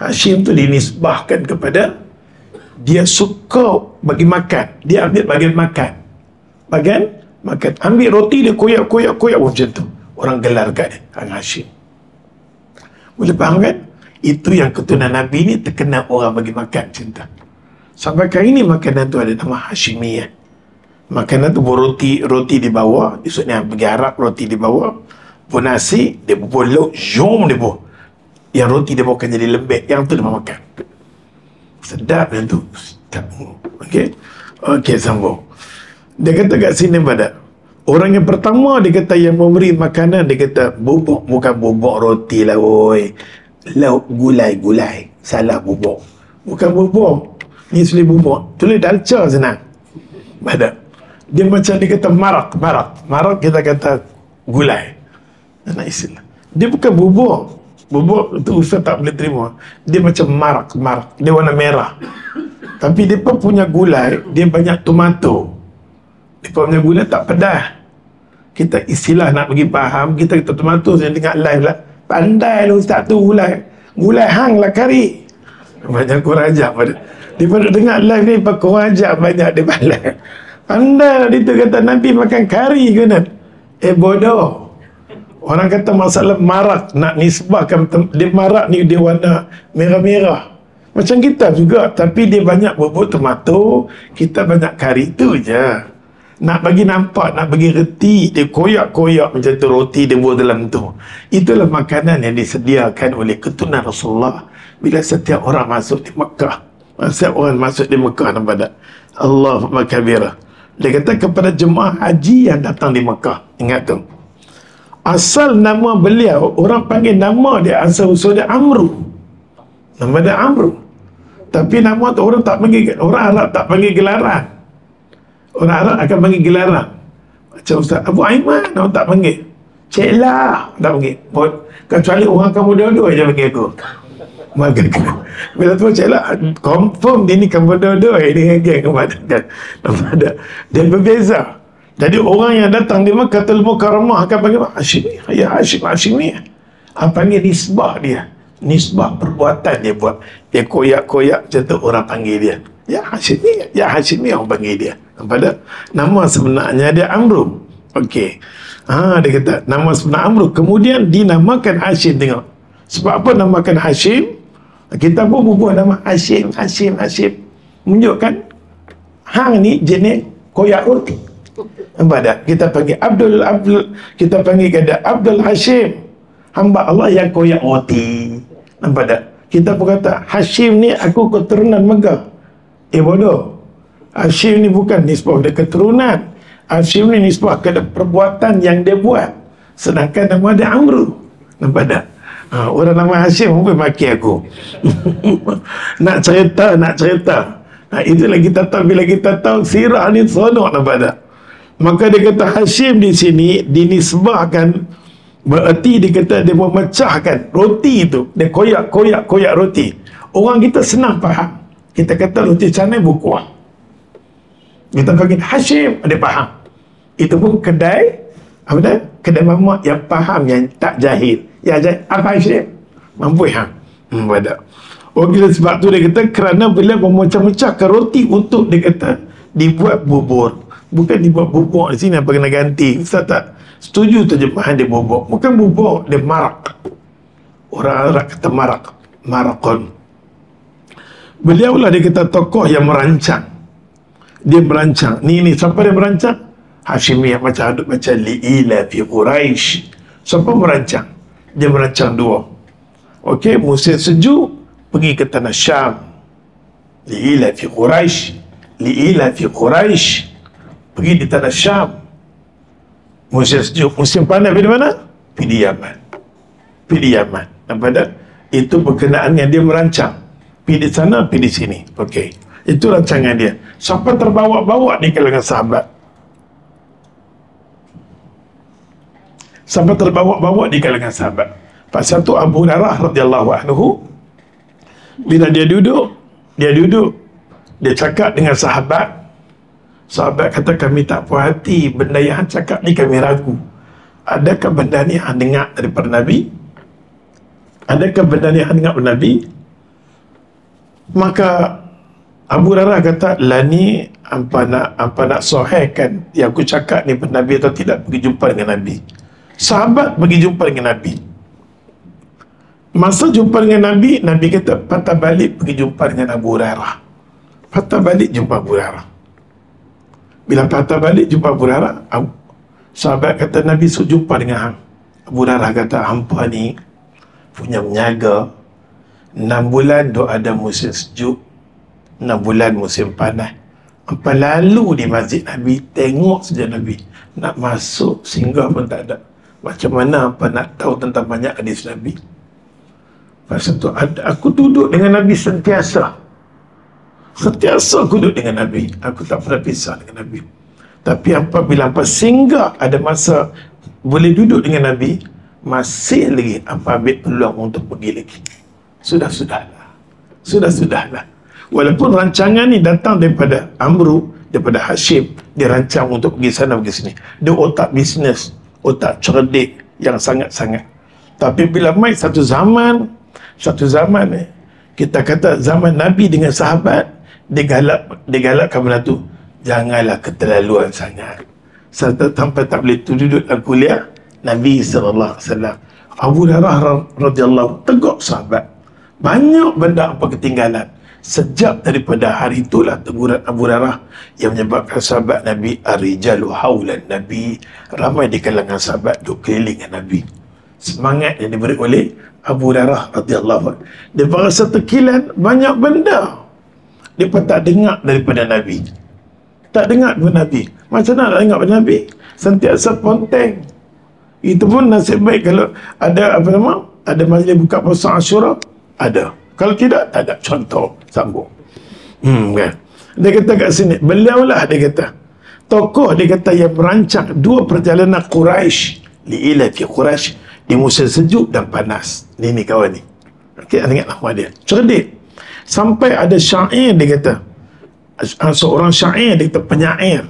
Hashim tu dinisbahkan kepada dia suka bagi makan. Dia ambil bagian makan. Bagian makan. Ambil roti dia koyak-koyak-koyak macam tu. Orang gelar kat dia. Hang Hashim. Boleh faham kan? Itu yang keturunan Nabi ni terkenal orang bagi makan cinta. Sampai kali ini makanan tu ada nama Hashimi ya. Makanan tu roti roti di bawah. Esoknya pergi Arab roti di bawah pun nasi dia pun lauk jom dia pun yang roti dia bukan jadi lembek yang tu dia makan sedap yang tu. Sedap. Ok ok sambung. Dia kata kat sini pada orang yang pertama dia kata yang memberi makanan dia kata bubuk bukan bubuk roti lah oi lauk gulai-gulai salah bubuk. Bukan bubuk. Ni sulit bubuk. Tulis dalca senang. Pada dia macam dia kata marak marak. Marak kita kata gulai. Anak Islam. Dia bukan bubuk. Bubuk itu Ustaz tak boleh terima. Dia macam marak, marak. Dia warna merah. Tapi dia pun punya gulai, dia banyak tomato. Dia pun punya gulai tak pedas. Kita istilah nak bagi faham, kita kata tomato saya dengar live lah. Pandai lah Ustaz tu gulai. Gulai hang lah kari. Banyak kurang ajak pada. Dia pada dengar live ni, pak kurang ajak banyak dia balik. Pandai lah dia tu kata Nabi makan kari ke nak? Eh bodoh. Orang kata masalah marak nak nisbahkan dia marak ni dia warna merah-merah. Macam kita juga tapi dia banyak bubuk tomato, kita banyak kari tu je. Nak bagi nampak, nak bagi reti, dia koyak-koyak macam tu roti dia buat dalam tu. Itulah makanan yang disediakan oleh keturunan Rasulullah bila setiap orang masuk di Mekah. Setiap orang masuk di Mekah nampak tak? Allah makabirah. Dia kata kepada jemaah haji yang datang di Mekah. Ingat tu asal nama beliau orang panggil nama dia asal usul dia Amru. Nama dia Amru. Tapi nama tu orang tak panggil orang Arab tak panggil gelaran orang Arab akan panggil gelaran macam Ustaz Abu Aiman orang tak panggil. Cik lah tak panggil. Kecuali orang kamu dua-dua je panggil aku. Maka bila tu cik lah confirm dia ni kamu dua-dua ini geng kan dia berbeza jadi orang yang datang di Makkah Mukarramah akan panggil Hashim. Ya Hashim, Hashim ni. Apa panggil nisbah dia. Nisbah perbuatan dia buat. Dia koyak-koyak macam tu orang panggil dia. Ya Hashim ni. Ya Hashim ni orang panggil dia. Pada nama sebenarnya dia Amru. Okey. Ha, dia kata nama sebenar Amru. Kemudian dinamakan Hashim tengok. Sebab apa namakan Hashim? Kita pun bubuh nama Hashim, Hashim, Hashim. Menunjukkan hang ni jenis koyak roti. Tak? Kita panggil Abdul Abdul kita panggil kepada Abdul Hashim. Hamba Allah yang koyak roti. Nampak tak? Kita pun kata Hashim ni aku keturunan Megah. Eh bodoh. Hashim ni bukan nisbah dia keturunan. Hashim ni nisbah ke perbuatan yang dia buat. Sedangkan nama dia Amru. Nampak tak? Ha, orang nama Hashim pun maki aku. nak cerita, nak cerita. Ha, itulah kita tahu bila kita tahu sirah ni sonok nampak tak? Maka dia kata Hashim di sini dinisbahkan bererti dia kata dia memecahkan roti itu. Dia koyak-koyak-koyak roti. Orang kita senang faham. Kita kata roti canai berkuah. Kita panggil Hashim, dia faham. Itu pun kedai, apa dah? Kedai mamak yang faham, yang tak jahil. Ya jahil, apa Hashim? Mampu ya? Hmm, ada. Oh, bila sebab tu dia kata, kerana bila memecah-mecahkan roti untuk, dia kata, dibuat bubur bukan dibuat bubuk di sini apa kena ganti Ustaz tak setuju terjemahan dia bubuk bukan bubuk dia marak orang Arab kata marak marakon beliau lah dia kata tokoh yang merancang dia merancang ni ni siapa dia merancang Hashimiyah macam aduk macam li'ila fi Quraisy. Siapa merancang? Dia merancang dua. Okey, musim sejuk pergi ke tanah Syam. Li'ila fi Quraisy. Li'ila fi Quraisy. Pergi di tanah Syam. Musim sejuk, musim panas pergi mana? Pergi Yaman. Pergi Yaman. Nampak tak? Itu berkenaan yang dia merancang. Pergi di sana, pergi di sini. Okey. Itu rancangan dia. Siapa terbawa-bawa di kalangan sahabat? Sampai terbawa-bawa di kalangan sahabat. Pasal tu Abu Hurairah radhiyallahu anhu bila dia duduk, dia duduk, dia cakap dengan sahabat. Sahabat kata kami tak puas hati benda yang cakap ni kami ragu. Adakah benda ni yang dengar daripada Nabi? Adakah benda ni yang dengar daripada Nabi? Maka Abu Hurairah kata, lah ni apa nak apa nak sohaikan yang aku cakap ni pada Nabi atau tidak pergi jumpa dengan Nabi sahabat pergi jumpa dengan Nabi masa jumpa dengan Nabi Nabi kata patah balik pergi jumpa dengan Abu Hurairah patah balik jumpa Abu Hurairah bila patah balik jumpa Abu Hurairah sahabat kata Nabi suruh jumpa dengan hang Abu Hurairah kata hampa ni punya menyaga. 6 bulan dok ada musim sejuk. 6 bulan musim panas. Apa lalu di masjid Nabi? Tengok saja Nabi. Nak masuk singgah pun tak ada. Macam mana apa nak tahu tentang banyak hadis Nabi? Pasal tu aku duduk dengan Nabi sentiasa Sentiasa aku duduk dengan Nabi. Aku tak pernah pisah dengan Nabi. Tapi apabila apa singgah ada masa Boleh duduk dengan Nabi Masih lagi apa ambil peluang untuk pergi lagi. Sudah-sudahlah. Sudah-sudahlah. Walaupun rancangan ni datang daripada Amru Daripada Hashim Dia rancang untuk pergi sana pergi sini. Dia otak bisnes otak cerdik yang sangat-sangat. Tapi bila mai satu zaman, satu zaman eh, kita kata zaman Nabi dengan sahabat, dia galak, dia galakkan benda tu. Janganlah keterlaluan sangat. Sampai, sampai tak boleh tu duduk dalam kuliah, Nabi SAW. Abu Darah radhiyallahu tegak sahabat. Banyak benda apa ketinggalan. Sejak daripada hari itulah teguran Abu Darah yang menyebabkan sahabat Nabi Arijalu Haulan Nabi ramai di kalangan sahabat duk keliling Nabi. Semangat yang diberi oleh Abu Darah radhiyallahu Dia berasa terkilan banyak benda. Pun tak dengar daripada Nabi. Tak dengar daripada Nabi. Macam mana nak dengar daripada Nabi? Sentiasa ponteng. Itu pun nasib baik kalau ada apa nama? Ada majlis buka puasa Ashura? Ada. Kalau tidak, tak ada contoh. Sambung. Hmm, kan? Dia kata kat sini, beliau lah dia kata. Tokoh dia kata yang merancang dua perjalanan Quraisy liila fi Quraisy di musim sejuk dan panas. Ni ni kawan ni. Okey, ingat nama dia. Cerdik. Sampai ada syair dia kata. Seorang syair dia kata penyair.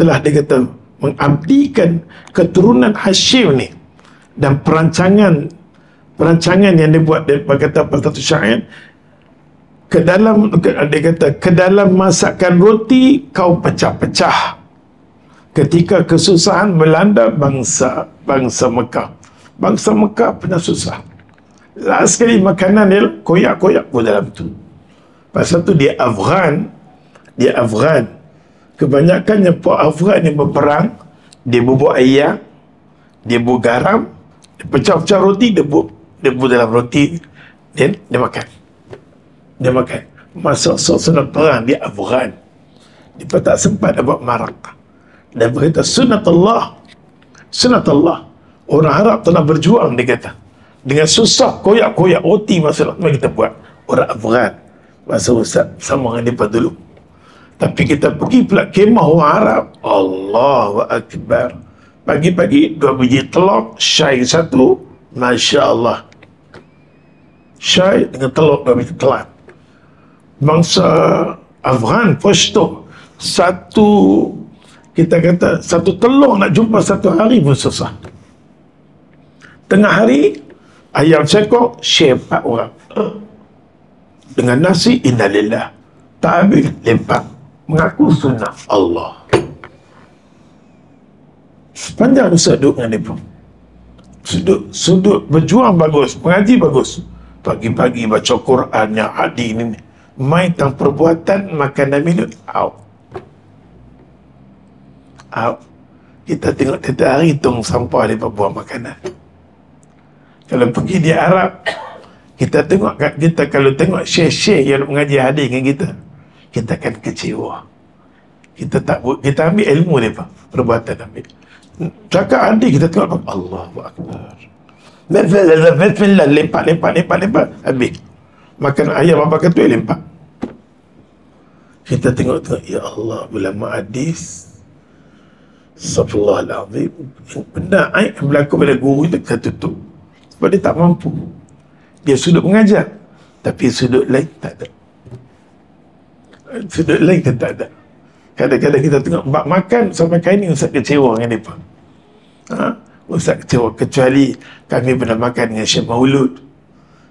Telah dia kata mengabdikan keturunan Hashim ni. Dan perancangan perancangan yang dia buat dia pada satu syair ke dalam dia kata ke dalam masakan roti kau pecah-pecah. Ketika kesusahan melanda bangsa bangsa Mekah. Bangsa Mekah pernah susah. Last sekali makanan dia koyak-koyak pun dalam tu pasal tu dia Afghan. Dia Afghan. Yang puak Afghan yang berperang dia bubuk ayam dia buat garam dia pecah-pecah roti dia buat dia buat dalam roti dan dia makan. Dia makan. Masuk sunat perang dia Afghan. Dia tak sempat dia buat marak. Dan berkata sunat Allah sunat Allah orang Arab telah berjuang dia kata. Dengan susah koyak-koyak roti masa kita buat. Orang Afghan masa Ustaz sama dengan dia dulu. Tapi kita pergi pula kemah orang Arab. Allahu Akbar. Pagi-pagi dua biji telur syai satu. Masya Allah. Syai dengan telur kami telan bangsa Afghan Pashto satu kita kata satu telur nak jumpa satu hari pun susah. Tengah hari ayam sekor share empat orang dengan nasi innalillah. Tak habis lempak mengaku sunnah Allah. Sepanjang usaha duduk dengan dia pun. Sudut sudut berjuang bagus mengaji bagus. Pagi-pagi baca Quran yang hadis ni main tentang perbuatan makan dan minum. Out out kita tengok tiap hari hitung sampah dia buang makanan. Kalau pergi di Arab, kita tengok kita kalau tengok syekh-syekh yang mengaji hadis dengan kita, kita akan kecewa. Kita tak kita ambil ilmu dia pak, perbuatan ambil. Cakap hadis kita tengok Allahu akbar. Bismillah, lempak, lempak, lempak, lempak, habis. Makan ayam apa kata lempak. Kita tengok-tengok, Ya Allah, bila hadis, Astagfirullahaladzim Benda aib berlaku pada guru itu kita tutup Sebab dia tak mampu Dia sudut mengajar. Tapi sudut lain tak ada. Sudut lain kan tak ada. Kadang-kadang kita tengok Bak makan sampai kali ni Ustaz kecewa dengan dia ha? Ustaz kecewa. Kecuali kami pernah makan dengan Syekh Maulud.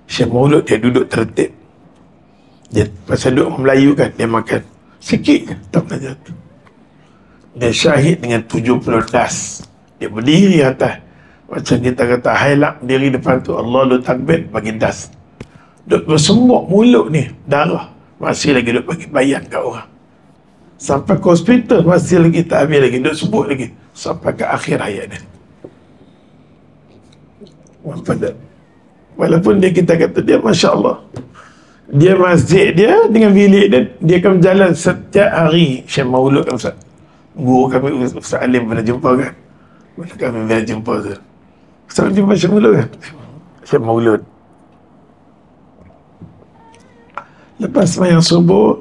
Syekh Maulud dia duduk tertib. Dia pasal duduk Melayu kan Dia makan. Sikit kan Tak pernah jatuh. Dia syahid dengan 70 das dia berdiri atas macam kita kata hailak diri depan tu Allah lu takbir bagi das. Duk bersembuk mulut ni darah. Masih lagi duk bagi bayan kat orang. Sampai ke hospital masih lagi tak habis lagi duk sebut lagi. Sampai ke akhir hayat dia. Walaupun dia kita kata dia Masya Allah. Dia masjid dia dengan bilik dia dia akan berjalan setiap hari. Syekh Maulud Ustaz. Guru kami Ustaz Alim pernah jumpa kan? Mana kami pernah jumpa tu Alim jumpa Syekh Maulud kan Syekh Maulud lepas semayang subuh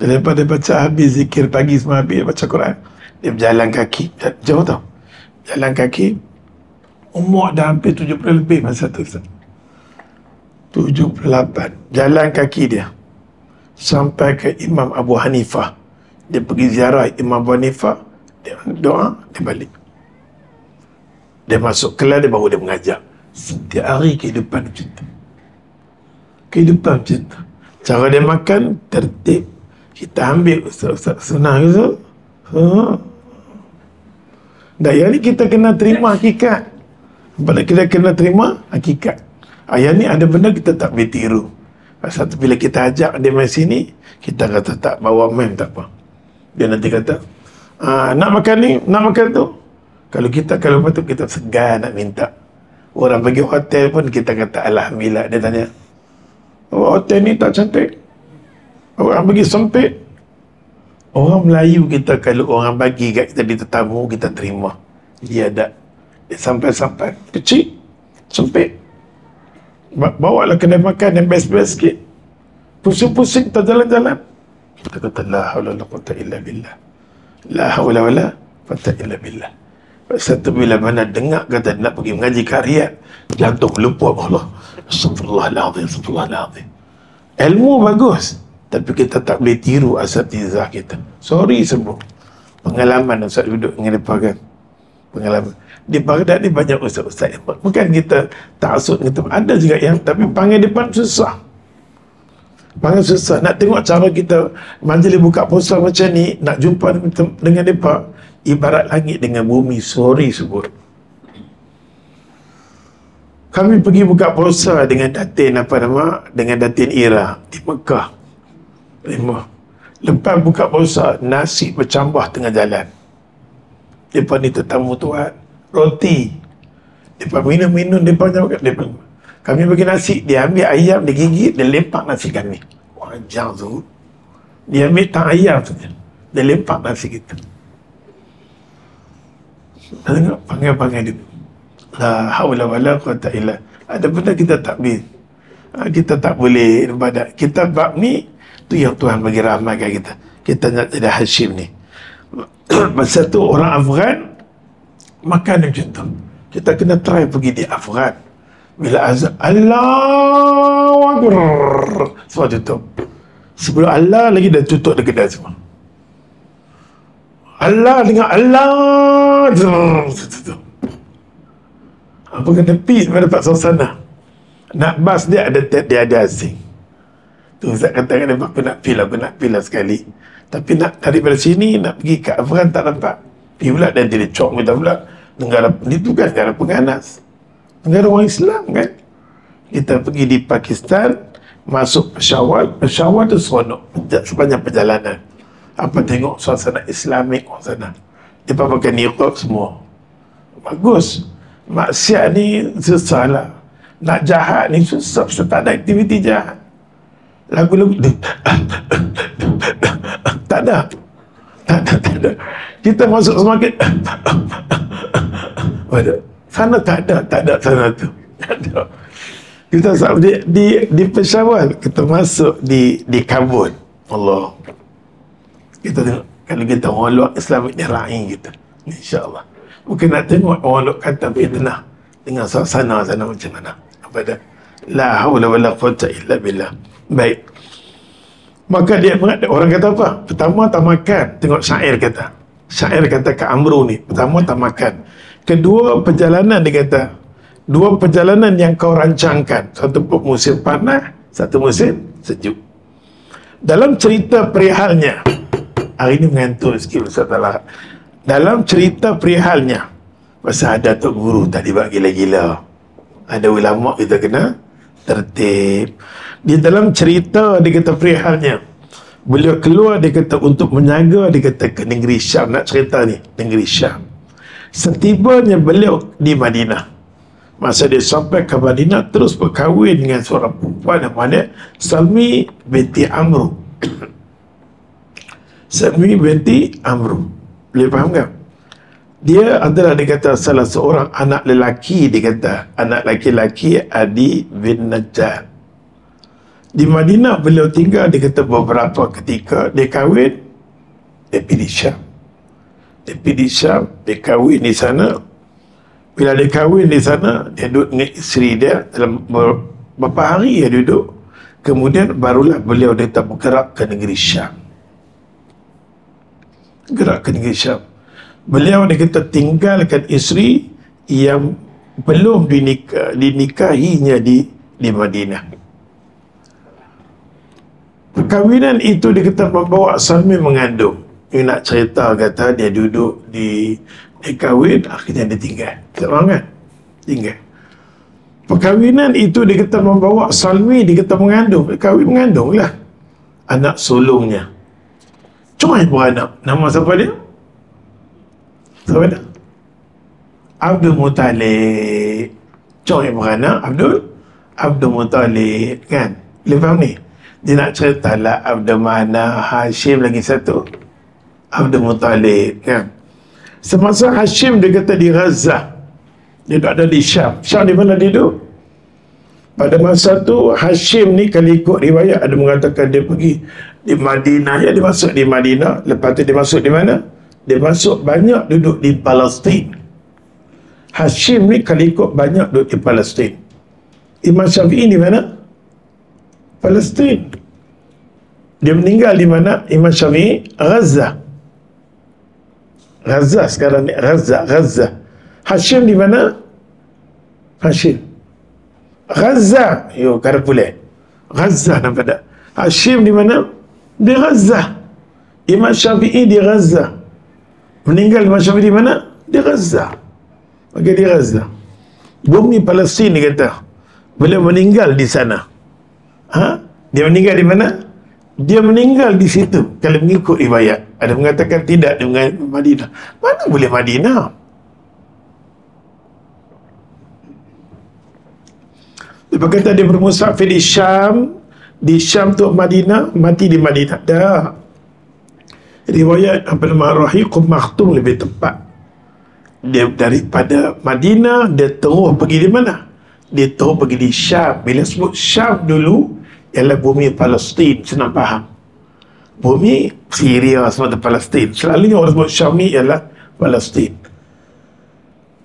lepas dia baca habis zikir pagi semua habis baca Quran dia berjalan kaki. Jauh tau. Jalan kaki umur dah hampir 70 lebih masa tu Ustaz. 78 jalan kaki dia sampai ke Imam Abu Hanifah. Dia pergi ziarah Imam Abu Hanifah dia doa dia balik dia masuk kelas dia baru dia mengajak setiap hari kehidupan macam tu. Kehidupan macam tu. Cara dia makan tertib. Kita ambil ustaz-ustaz senang ke ha. dan yang ni kita kena terima hakikat. Pada kita kena terima hakikat. Ayat ni ada benda kita tak boleh tiru. Pasal bila kita ajak dia main sini, kita kata tak bawa main tak apa. Dia nanti kata, ah, nak makan ni, nak makan tu. Kalau kita, kalau patut kita segan nak minta. Orang pergi hotel pun kita kata, Alhamdulillah. Dia tanya, oh, hotel ni tak cantik. Orang pergi sempit. Orang Melayu kita, kalau orang bagi kat kita di tetamu, kita terima. Dia ada. Sampai-sampai kecil, sempit. Bawa lah kedai makan yang best-best sikit. Pusing-pusing tak jalan-jalan. Kita kata la haula la quwata illa billah. La haula wala quwata illa billah. Satu bila mana dengar kata nak pergi mengaji karya, jantung lupa Allah. Astagfirullahaladzim, astagfirullahaladzim. Ilmu bagus, tapi kita tak boleh tiru asatizah kita. Sorry semua. Pengalaman Ustaz duduk dengan depan kan. Pengalaman. Di Baghdad ni banyak ustaz-ustaz. Bukan kita tak asut. Ada juga yang tapi panggil depan susah. Banyak susah nak tengok cara kita majlis buka puasa macam ni nak jumpa dengan mereka ibarat langit dengan bumi sorry sebut kami pergi buka puasa dengan datin apa nama dengan datin Ira di Mekah lima lepas buka puasa nasi bercambah tengah jalan mereka ni tetamu Tuhan roti mereka minum-minum mereka kami bagi nasi, dia ambil ayam, dia gigit, dia lempak nasi kami. Wajar tu. Dia ambil tang ayam saja. Dia lempak nasi kita. Kita tengok panggil-panggil dia. La hawla wa la quwata illa. Ada benda kita tak boleh. Ha, kita tak boleh ibadat. Kita bab ni, tu yang Tuhan bagi rahmat kat kita. Kita nak jadi Hashim ni. Masa tu orang Afghan, makan macam tu. Kita kena try pergi di Afghan bila azan Allahu Akbar semua tutup sebelum Allah lagi dah tutup dekat dah semua Allah dengan Allah apa kena pi pada dapat suasana? Nak bas dia ada dia ada asing. Tu saya kata kan aku nak pi lah aku nak pi lah sekali. Tapi nak daripada sini nak pergi ke Afghan tak dapat pergi pula dan dia cok kita pula. Negara ni tu kan negara penganas negara orang Islam kan? Kita pergi di Pakistan masuk Peshawar Peshawar tu seronok. Sepanjang perjalanan. Apa tengok suasana Islamik orang sana Dia pakai niqab semua. Bagus. Maksiat ni susah lah. Nak jahat ni susah. Sebab tak ada aktiviti jahat. Lagu-lagu. tak ada. Tak ada, tak ada. Kita masuk semakin. Ada. Sana tak ada, tak ada sana tu. Tak ada. Kita di di, di Peshawar kita masuk di di Kabul. Allah. Kita tengok kalau kita orang luar Islam ni raih kita. Insya-Allah. Mungkin nak tengok orang luar kata fitnah dengan suasana sana macam mana. Apa dah? La haula wala quwwata illa billah. Baik. Maka dia mengatakan orang kata apa? Pertama tak makan. Tengok syair kata. Syair kata ke Amru ni. Pertama tak makan. Kedua perjalanan dia kata. Dua perjalanan yang kau rancangkan. Satu musim panas, satu musim sejuk. Dalam cerita perihalnya, hari ini mengantuk sikit Ustaz Talak. Dalam cerita perihalnya, pasal ada Tok Guru tak dibak gila-gila. Ada ulama kita kena tertib. Di dalam cerita dia kata perihalnya, beliau keluar dia kata untuk menjaga dia kata ke negeri Syam. Nak cerita ni, negeri Syam. Setibanya beliau di Madinah. Masa dia sampai ke Madinah terus berkahwin dengan seorang perempuan yang mana Salmi binti Amru. Salmi binti Amru. Boleh faham tak? Dia adalah dia kata salah seorang anak lelaki dia kata anak lelaki Adi bin Najjar. Di Madinah beliau tinggal dia kata beberapa ketika dia kahwin dia pergi Syam. Dia pergi Syam, dia kahwin di sana bila dia kahwin di sana, dia duduk dengan isteri dia dalam beberapa hari dia duduk. Kemudian barulah beliau datang bergerak ke negeri Syam. Gerak ke negeri Syam. Beliau dia kata tinggalkan isteri yang belum dinikah, dinikahinya di di Madinah. Perkahwinan itu dia kata membawa Salmi mengandung. Ini nak cerita kata dia duduk di dia kahwin, akhirnya dia tinggal. Tak faham kan? Tinggal. Perkahwinan itu dia kata membawa Salmi, dia kata mengandung. Dia kahwin mengandung lah. Anak sulungnya. Cuma yang beranak. Nama siapa dia? Siapa dia? Abdul Muttalib. Cuma yang beranak, Abdul? Abdul Muttalib. Kan? Boleh faham ni? Dia nak cerita lah Abdul Mana, Hashim lagi satu. Abdul Muttalib. Kan? Semasa Hashim dia kata di Gaza. Dia tak ada di Syam. Syam di mana dia duduk? Pada masa tu Hashim ni kalau ikut riwayat ada mengatakan dia pergi di Madinah. Ya dia masuk di Madinah. Lepas tu dia masuk di mana? Dia masuk banyak duduk di Palestin. Hashim ni kalau ikut banyak duduk di Palestin. Imam Syafi'i di mana? Palestin. Dia meninggal di mana? Imam Syafi'i? Gaza. Gaza sekarang ni Gaza Gaza Hashim di mana Hashim Gaza yo karpule Gaza nampak tak? Hashim di mana? Di Gaza Imam Syafi'i di Gaza meninggal Imam Syafi'i di mana? Di Gaza Okey di Gaza bumi Palestin ni kata. Beliau meninggal di sana. Ha? Dia meninggal di mana? Dia meninggal di situ. Kalau mengikut riwayat. Ada mengatakan tidak dengan Madinah. Mana boleh Madinah dia berkata dia bermusafir di Syam di Syam tu Madinah mati di Madinah. Dah. Riwayat apa nama Rahiqum Makhtum lebih tepat. Dia daripada Madinah dia terus pergi di mana? Dia terus pergi di Syam. Bila sebut Syam dulu ialah bumi Palestin senang faham. Bumi Syria semua Palestin. Selalunya orang sebut Syam ni ialah Palestin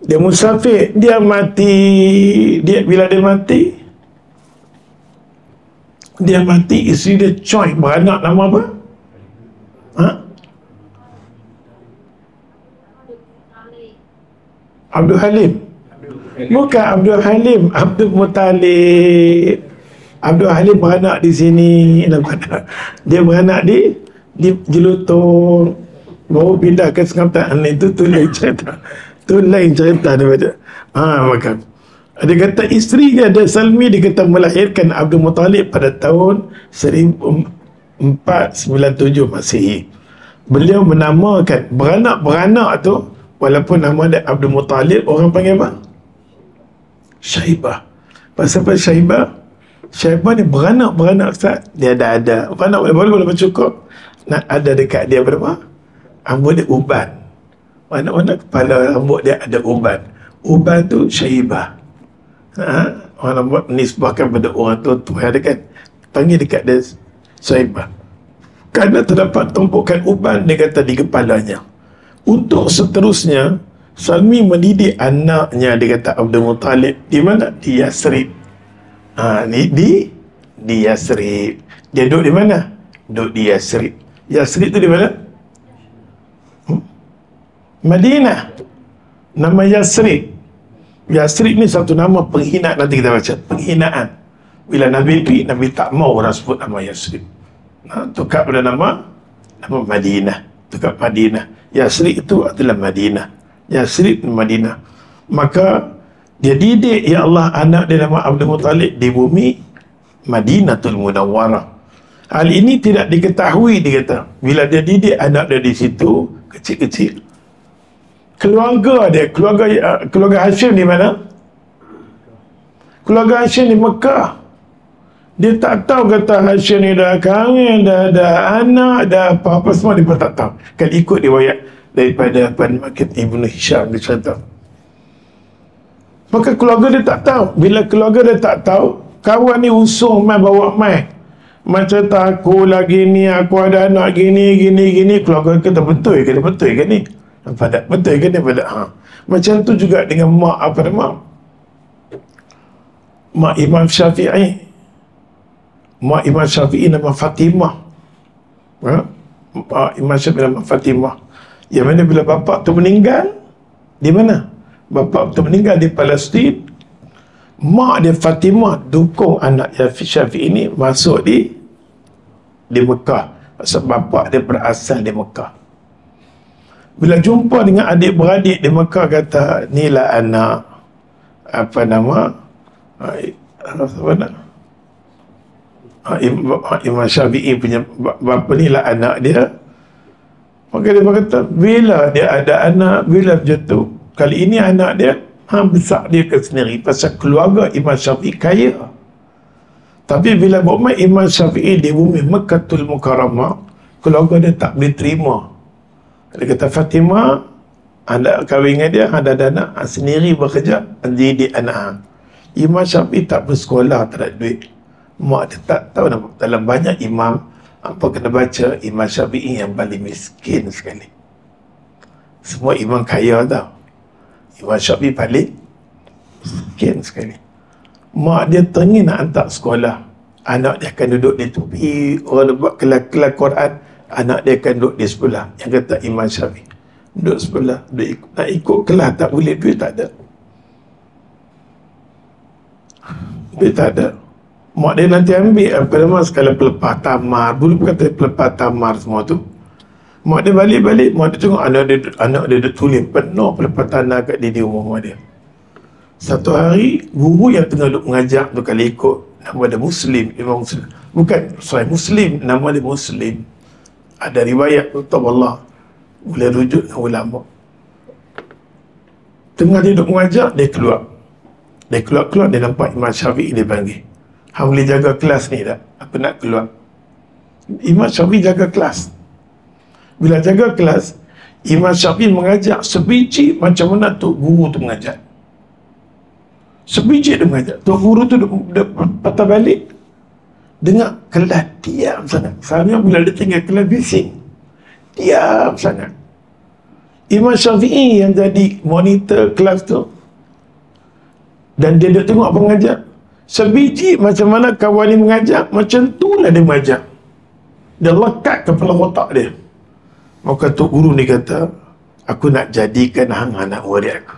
dia musafir dia mati dia bila dia mati dia mati isteri dia coy beranak nama apa? Ha? Abdul Halim. Bukan Abdul Halim Abdul Muttalib. Abdul Halim beranak di sini. Dia beranak di di Jelutong. Baru pindah ke Sengatan itu tu lain cerita tu lain cerita daripada ha maka dia kata isteri dia ada Salmi dia kata melahirkan Abdul Muttalib pada tahun 1497 Masihi. Beliau menamakan beranak-beranak tu walaupun nama dia Abdul Muttalib orang panggil apa? Syaibah. Pasal apa Syaibah? Syaibah ni beranak-beranak Ustaz. Dia ada ada. Beranak boleh boleh cukup nak ada dekat dia berapa? rambut dia uban mana-mana kepala rambut dia ada uban uban tu Syaibah ha? orang buat nisbahkan pada orang tu Tuhan ada kan panggil dekat dia Syaibah kerana terdapat tumpukan uban dia kata di kepalanya untuk seterusnya Salmi mendidik anaknya dia kata Abdul Muttalib di mana? di Yasrib ha, ni di di Yasrib dia duduk di mana? duduk di Yasrib Yasrib tu di mana? Madinah. Nama Yasrib. Yasrib ni satu nama penghinaan. Nanti kita baca. Penghinaan. Bila Nabi pergi Nabi tak mau orang sebut nama Yasrib. Ha, tukar pada nama nama Madinah. Tukar Madinah. Yasrib itu adalah Madinah. Yasrib Madinah. Maka dia didik ya Allah anak dia nama Abdul Muttalib di bumi Madinatul Munawwarah. Hal ini tidak diketahui dia kata. Bila dia didik anak dia di situ kecil-kecil keluarga dia keluarga uh, keluarga Hashim di mana? Keluarga Hashim di Mekah. Dia tak tahu kata Hashim ni dah kahwin dah ada anak dah apa-apa semua dia pun tak tahu. Kan ikut riwayat daripada Pan Makit Ibn Hisham dia cerita. Maka keluarga dia tak tahu. Bila keluarga dia tak tahu kawan ni usung mai bawa mai macam tak aku lagi ni aku ada anak gini gini gini. Keluarga kata betul ke betul ke ni pada betul ke ni pada ha. macam tu juga dengan mak apa nama? Mak Imam Syafi'i. Mak Imam Syafi'i nama Fatimah. Ha? mak Imam Syafi'i nama Fatimah. Yang mana bila bapa tu meninggal di mana? Bapa tu meninggal di Palestin. Mak dia Fatimah dukung anak Syafi'i ini masuk di di Mekah. Sebab bapa dia berasal di Mekah bila jumpa dengan adik-beradik di Mekah kata inilah anak. Apa nama? Apa nama? Imam Syafi'i punya bapa ni lah anak dia. Maka dia berkata bila dia ada anak bila macam tu kali ini anak dia ha, besar dia ke sendiri pasal keluarga Imam Syafi'i kaya. Tapi bila buat Imam Syafi'i di bumi Mekkatul Mukarramah keluarga dia tak boleh terima dia kata Fatimah anak kahwin dengan dia ada anak sendiri bekerja di anak. Imam Syafi'i tak bersekolah tak ada duit. Mak dia tak tahu dalam banyak imam apa kena baca Imam Syafi'i yang paling miskin sekali. Semua imam kaya tau. Imam Syafi'i paling miskin sekali. Mak dia teringin nak hantar sekolah. Anak dia akan duduk di tepi orang buat kelas-kelas Quran anak dia akan duduk di sebelah. Yang kata Imam Syafi'i duduk sebelah. Duduk ikut, nak ikut kelas tak boleh duit tak ada. Duit tak ada. Mak dia nanti ambil. Apa nama sekali pelepah tamar. Dulu kata pelepah tamar semua tu. Mak dia balik-balik mak dia tengok anak dia anak dia, tulis. Penuh pelepah tanah kat di rumah dia. Satu hari guru yang tengah duduk mengajar tu kali ikut. Nama dia Muslim Imam Muslim. Bukan sorry Muslim. Nama dia Muslim ada riwayat Tuan Allah boleh rujuk dengan ulama tengah dia duduk mengajar dia keluar. Dia keluar-keluar dia nampak Imam Syafi'i dia panggil. Hang boleh jaga kelas ni tak? Apa nak keluar? Imam Syafi'i jaga kelas. Bila jaga kelas Imam Syafi'i mengajak sebiji macam mana tu guru tu mengajak sebiji dia mengajak tu guru tu patah balik dengar kelas diam sangat. Sebenarnya bila dia tinggal kelas bising. Diam sangat. Imam Syafi'i yang jadi monitor kelas tu. Dan dia duduk tengok apa mengajar. Sebiji macam mana kawan ni mengajar macam tu lah dia mengajar. Dia lekat kepala otak dia. Maka tu guru ni kata aku nak jadikan hang anak murid aku.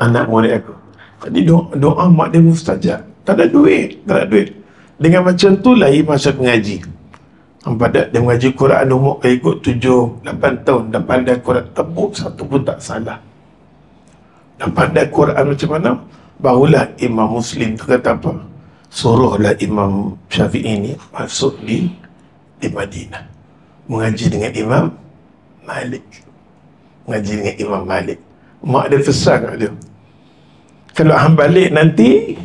Anak murid aku. Jadi doa, doa mak dia mustajab tak ada duit tak ada duit dengan macam tu lah masa mengaji pada dia mengaji Quran umur kaya ikut tujuh, lapan tahun dan pandai Quran tebuk satu pun tak salah dan pandai Quran macam mana barulah Imam Muslim tu kata apa suruhlah Imam Syafi'i ini masuk di di Madinah mengaji dengan Imam Malik. Mengaji dengan Imam Malik. Mak dia pesan kat dia. Kalau hang balik nanti,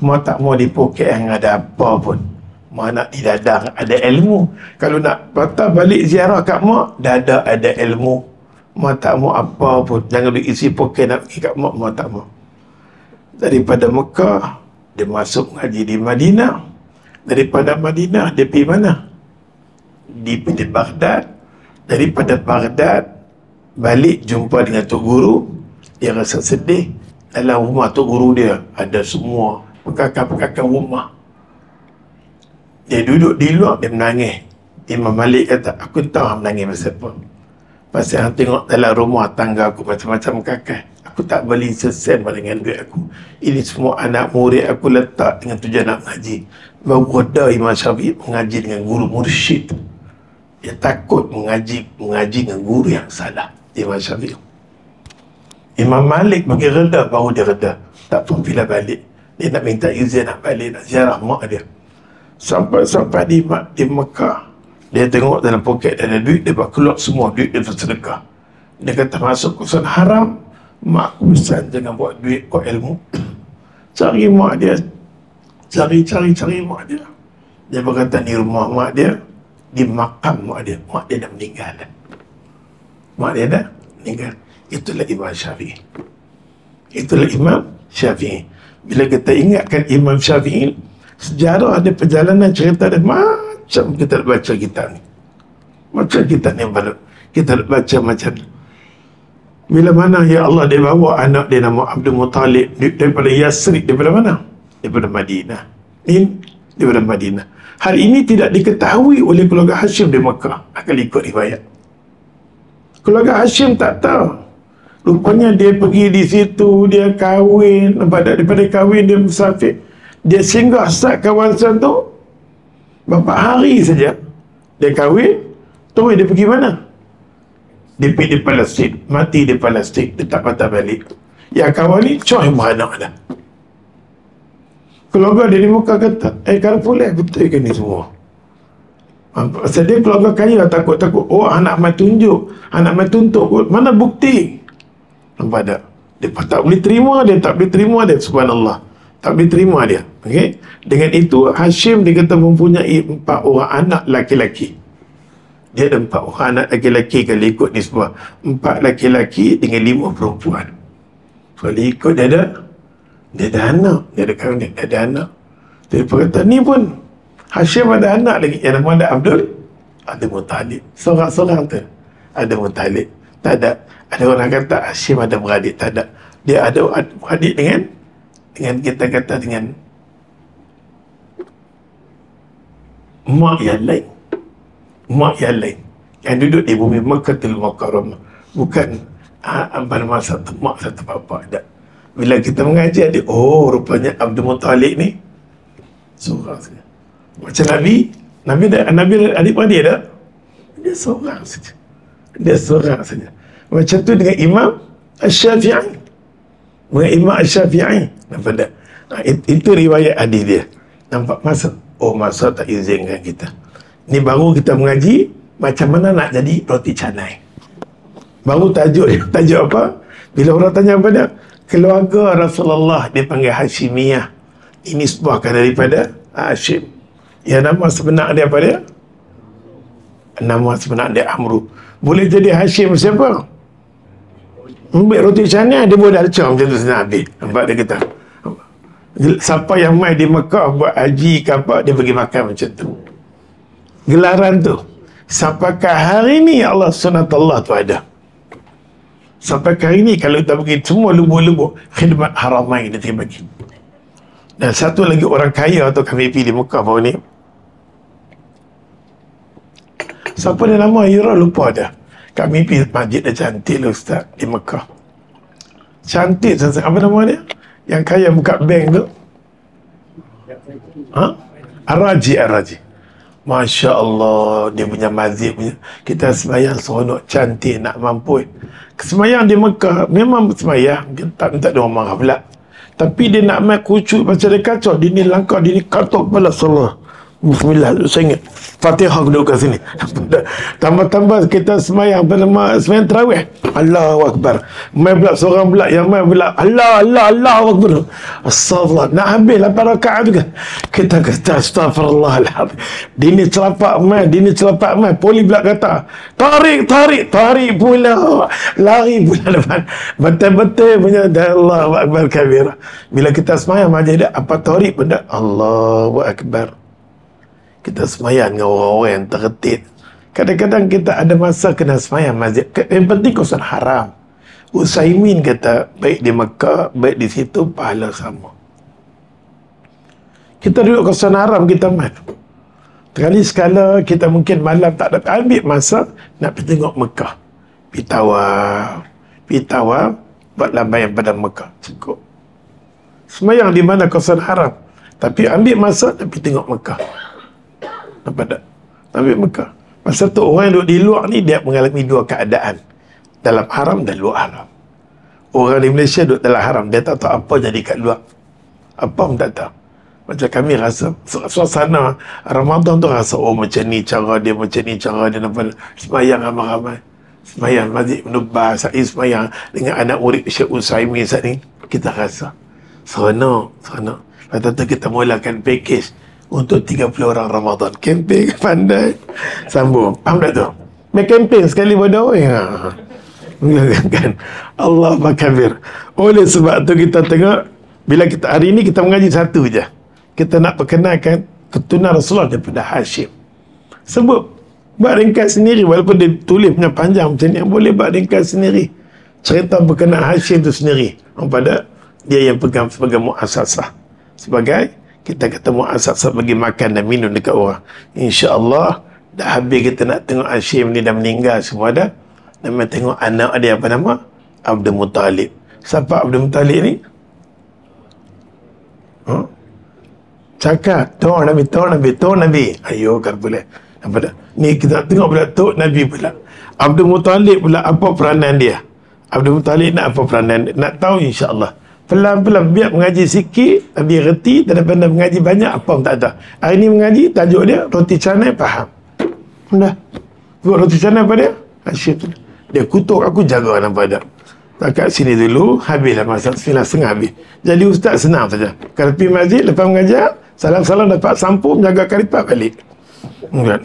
mak tak mau di poket yang ada apa pun. Mak nak di dadar ada ilmu. Kalau nak patah balik ziarah kat mak, dada ada ilmu. Mak tak mau apa pun. Jangan diisi poket nak pergi kat mak, mak tak mau. Daripada Mekah, dia masuk ngaji di Madinah. Daripada Madinah, dia pergi mana? Di, di Baghdad. Daripada Baghdad, balik jumpa dengan Tok Guru. Dia rasa sedih. Dalam rumah Tok Guru dia, ada semua pekakar-pekakar rumah. Dia duduk di luar, dia menangis. Imam Malik kata, aku tahu menangis pasal apa. Pasal yang tengok dalam rumah tangga aku macam-macam kakak. Aku tak beli sesen dengan duit aku. Ini semua anak murid aku letak dengan tujuan nak mengaji. Ada Imam Syafi'i mengaji dengan guru mursyid. Dia takut mengaji mengaji dengan guru yang salah. Imam Syafi'i. Imam Malik bagi reda baru dia reda. Tak pun bila balik. Dia nak minta izin nak balik nak ziarah mak dia. Sampai-sampai di, di Mekah. Dia tengok dalam poket ada duit. Dia buat keluar semua duit dia bersedekah. Dia kata masuk kusan haram. Mak aku pesan jangan buat duit buat ilmu. Cari mak dia. Cari-cari-cari mak dia. Dia berkata ni rumah mak dia. Di makam mak dia. Mak dia dah meninggal. Mak dia dah meninggal. Itulah Imam Syafi'i. Itulah Imam Syafi'i. Bila kita ingatkan Imam Syafi'i, sejarah ada perjalanan cerita dia macam kita baca kitab ni. Macam kita ni kita baca macam ni. Bila mana ya Allah dia bawa anak dia nama Abdul Muttalib daripada Yasrib daripada mana? Daripada Madinah. Ini daripada Madinah. Hal ini tidak diketahui oleh keluarga Hashim di Mekah. Akan ikut riwayat. Keluarga Hashim tak tahu. Rupanya dia pergi di situ, dia kahwin, daripada kahwin dia musafir. Dia singgah sat kawasan tu, berapa hari saja. Dia kahwin, tu dia pergi mana? Dia pergi di Palestin, mati di Palestin, dia tak patah balik. Yang kawan ni, coy beranak dah. Keluarga dia di muka kata, eh kalau boleh, betul ke ni semua? Pasal dia keluarga kaya takut-takut. Oh anak mai tunjuk. Anak mai tuntut. Mana bukti? Tak? Dia tak boleh terima dia. Tak boleh terima dia. Subhanallah. Tak boleh terima dia. Okay? Dengan itu Hashim dia kata mempunyai empat orang anak laki-laki. Dia ada empat orang anak laki-laki kalau ikut ni semua. Empat laki-laki dengan lima perempuan. Kalau ikut dia ada, dia ada anak. Dia ada kawan dia, ada anak. Dia berkata, ni pun Hashim ada anak lagi. Yang nama ada Abdul. Ada Mutalib. Seorang-seorang tu. Ada Mutalib. Tak ada. Ada orang kata Hashim ada beradik. Tak ada. Dia ada beradik dengan dengan kita kata dengan mak yang lain. Mak yang lain. Yang duduk di bumi Mekkatul Mukarramah. Bukan abang ah, masa satu mak satu bapa ada. Bila kita mengaji ada oh rupanya Abdul Muttalib ni. Seorang saja. Macam Nabi Nabi ada Nabi adik beradik ada? Dia seorang saja. Dia seorang saja macam tu dengan Imam Asy-Syafi'i dengan Imam Asy-Syafi'i nampak tak? Itu riwayat hadis dia. Nampak masa oh masa tak izinkan kita. Ni baru kita mengaji macam mana nak jadi roti canai? Baru tajuk tajuk apa? Bila orang tanya pada keluarga Rasulullah dia panggil Hashimiyah. Ini sebuah daripada Hashim. Yang nama sebenar dia apa dia? Nama sebenar dia Amru. Boleh jadi Hashim siapa ambil roti canai dia boleh dah macam tu senang habis nampak dia kata. Siapa yang mai di Mekah buat haji ke apa dia pergi makan macam tu. Gelaran tu. Sampaikan hari ni Allah SWT tu ada. Sampai hari ni kalau kita pergi semua lubuk-lubuk khidmat haramain dia terima dan satu lagi orang kaya tu kami pergi di Mekah baru ni. Siapa dia nama? Ira lupa dah kami pergi masjid dia cantik lah Ustaz di Mekah. Cantik apa nama dia? Yang kaya buka bank tu? Ha? Araji Araji Masya Allah dia punya mazhab punya. Kita semayang seronok cantik nak mampu semayang di Mekah memang semayang. Tak minta dia marah pula. Tapi dia nak main kucuk macam dia kacau. Dia ni langkah dia ni katok kepala salah Bismillah saya ingat. Fatihah aku duduk kat sini. Tambah-tambah kita semayang bernama semayang terawih. Allahu Akbar. Main pula seorang pula yang main pula Allah Allah Allah Akbar. Astagfirullah. Nak habis 8 rakaat juga kita kata Astagfirullahaladzim dini celapak main dini celapak main poli pula kata tarik tarik tarik pula. Lari pula depan. Betul-betul punya Allah Akbar kabir. Bila kita semayang majlis dia apa tarik benda? Allahu Akbar kita semayang dengan orang-orang yang tertib. Kadang-kadang kita ada masa kena semayang masjid. Yang penting kawasan haram. Usaimin kata, baik di Mekah, baik di situ, pahala sama. Kita duduk kawasan haram, kita main. Sekali sekala kita mungkin malam tak dapat ambil masa nak pergi tengok Mekah. Pergi tawaf, buat lambayan pada Mekah. Cukup. Semayang di mana kawasan haram. Tapi ambil masa nak pergi tengok Mekah. Tak? Ambil Mekah. Masa tu orang yang duduk di luar ni dia mengalami dua keadaan. Dalam haram dan luar haram. Orang di Malaysia duduk dalam haram. Dia tak tahu apa jadi kat luar. Apa pun tak tahu. Macam kami rasa suasana Ramadan tu rasa oh macam ni cara dia macam ni cara dia nampak semayang ramai-ramai. Semayang Masjid Menubah Sa'i semayang dengan anak murid Syekh Usaimi saat ni. Kita rasa seronok, seronok. Lepas tu kita mulakan package untuk 30 orang Ramadan. Kempen pandai. Sambung. Faham tak tu? Main kempen sekali pada orang. Ha. kan? Allah makabir. Oleh sebab tu kita tengok bila kita hari ini kita mengaji satu je. Kita nak perkenalkan keturunan Rasulullah daripada Hashim. Sebut buat ringkas sendiri walaupun dia tulis punya panjang macam ni boleh buat ringkas sendiri. Cerita berkenaan Hashim tu sendiri. Pada dia yang pegang sebagai muasasah. Sebagai kita ketemu asap-asap bagi makan dan minum dekat orang. InsyaAllah, dah habis kita nak tengok Hashim ni dah meninggal semua dah. Kita tengok anak dia apa nama? Abdul Muttalib. Siapa Abdul Muttalib ni? Huh? Cakap, Tuh Nabi, Tuh Nabi, Tuh Nabi. Ayo, boleh. Apa dah? Ni kita tengok pula Tuh Nabi pula. Abdul Muttalib pula apa peranan dia? Abdul Muttalib nak apa peranan dia? Nak tahu insyaAllah. Pelan-pelan biar mengaji sikit biar reti daripada mengaji banyak apa pun tak ada. Hari ni mengaji tajuk dia roti canai faham. Dah. Buat roti canai apa dia? Asyik Dia kutuk aku jaga nampak tak? Tak kat sini dulu habislah masa sembilan setengah habis. Jadi ustaz senang saja. Kalau pergi masjid lepas mengajar salam-salam dapat sampul menjaga kalipat balik. Enggak.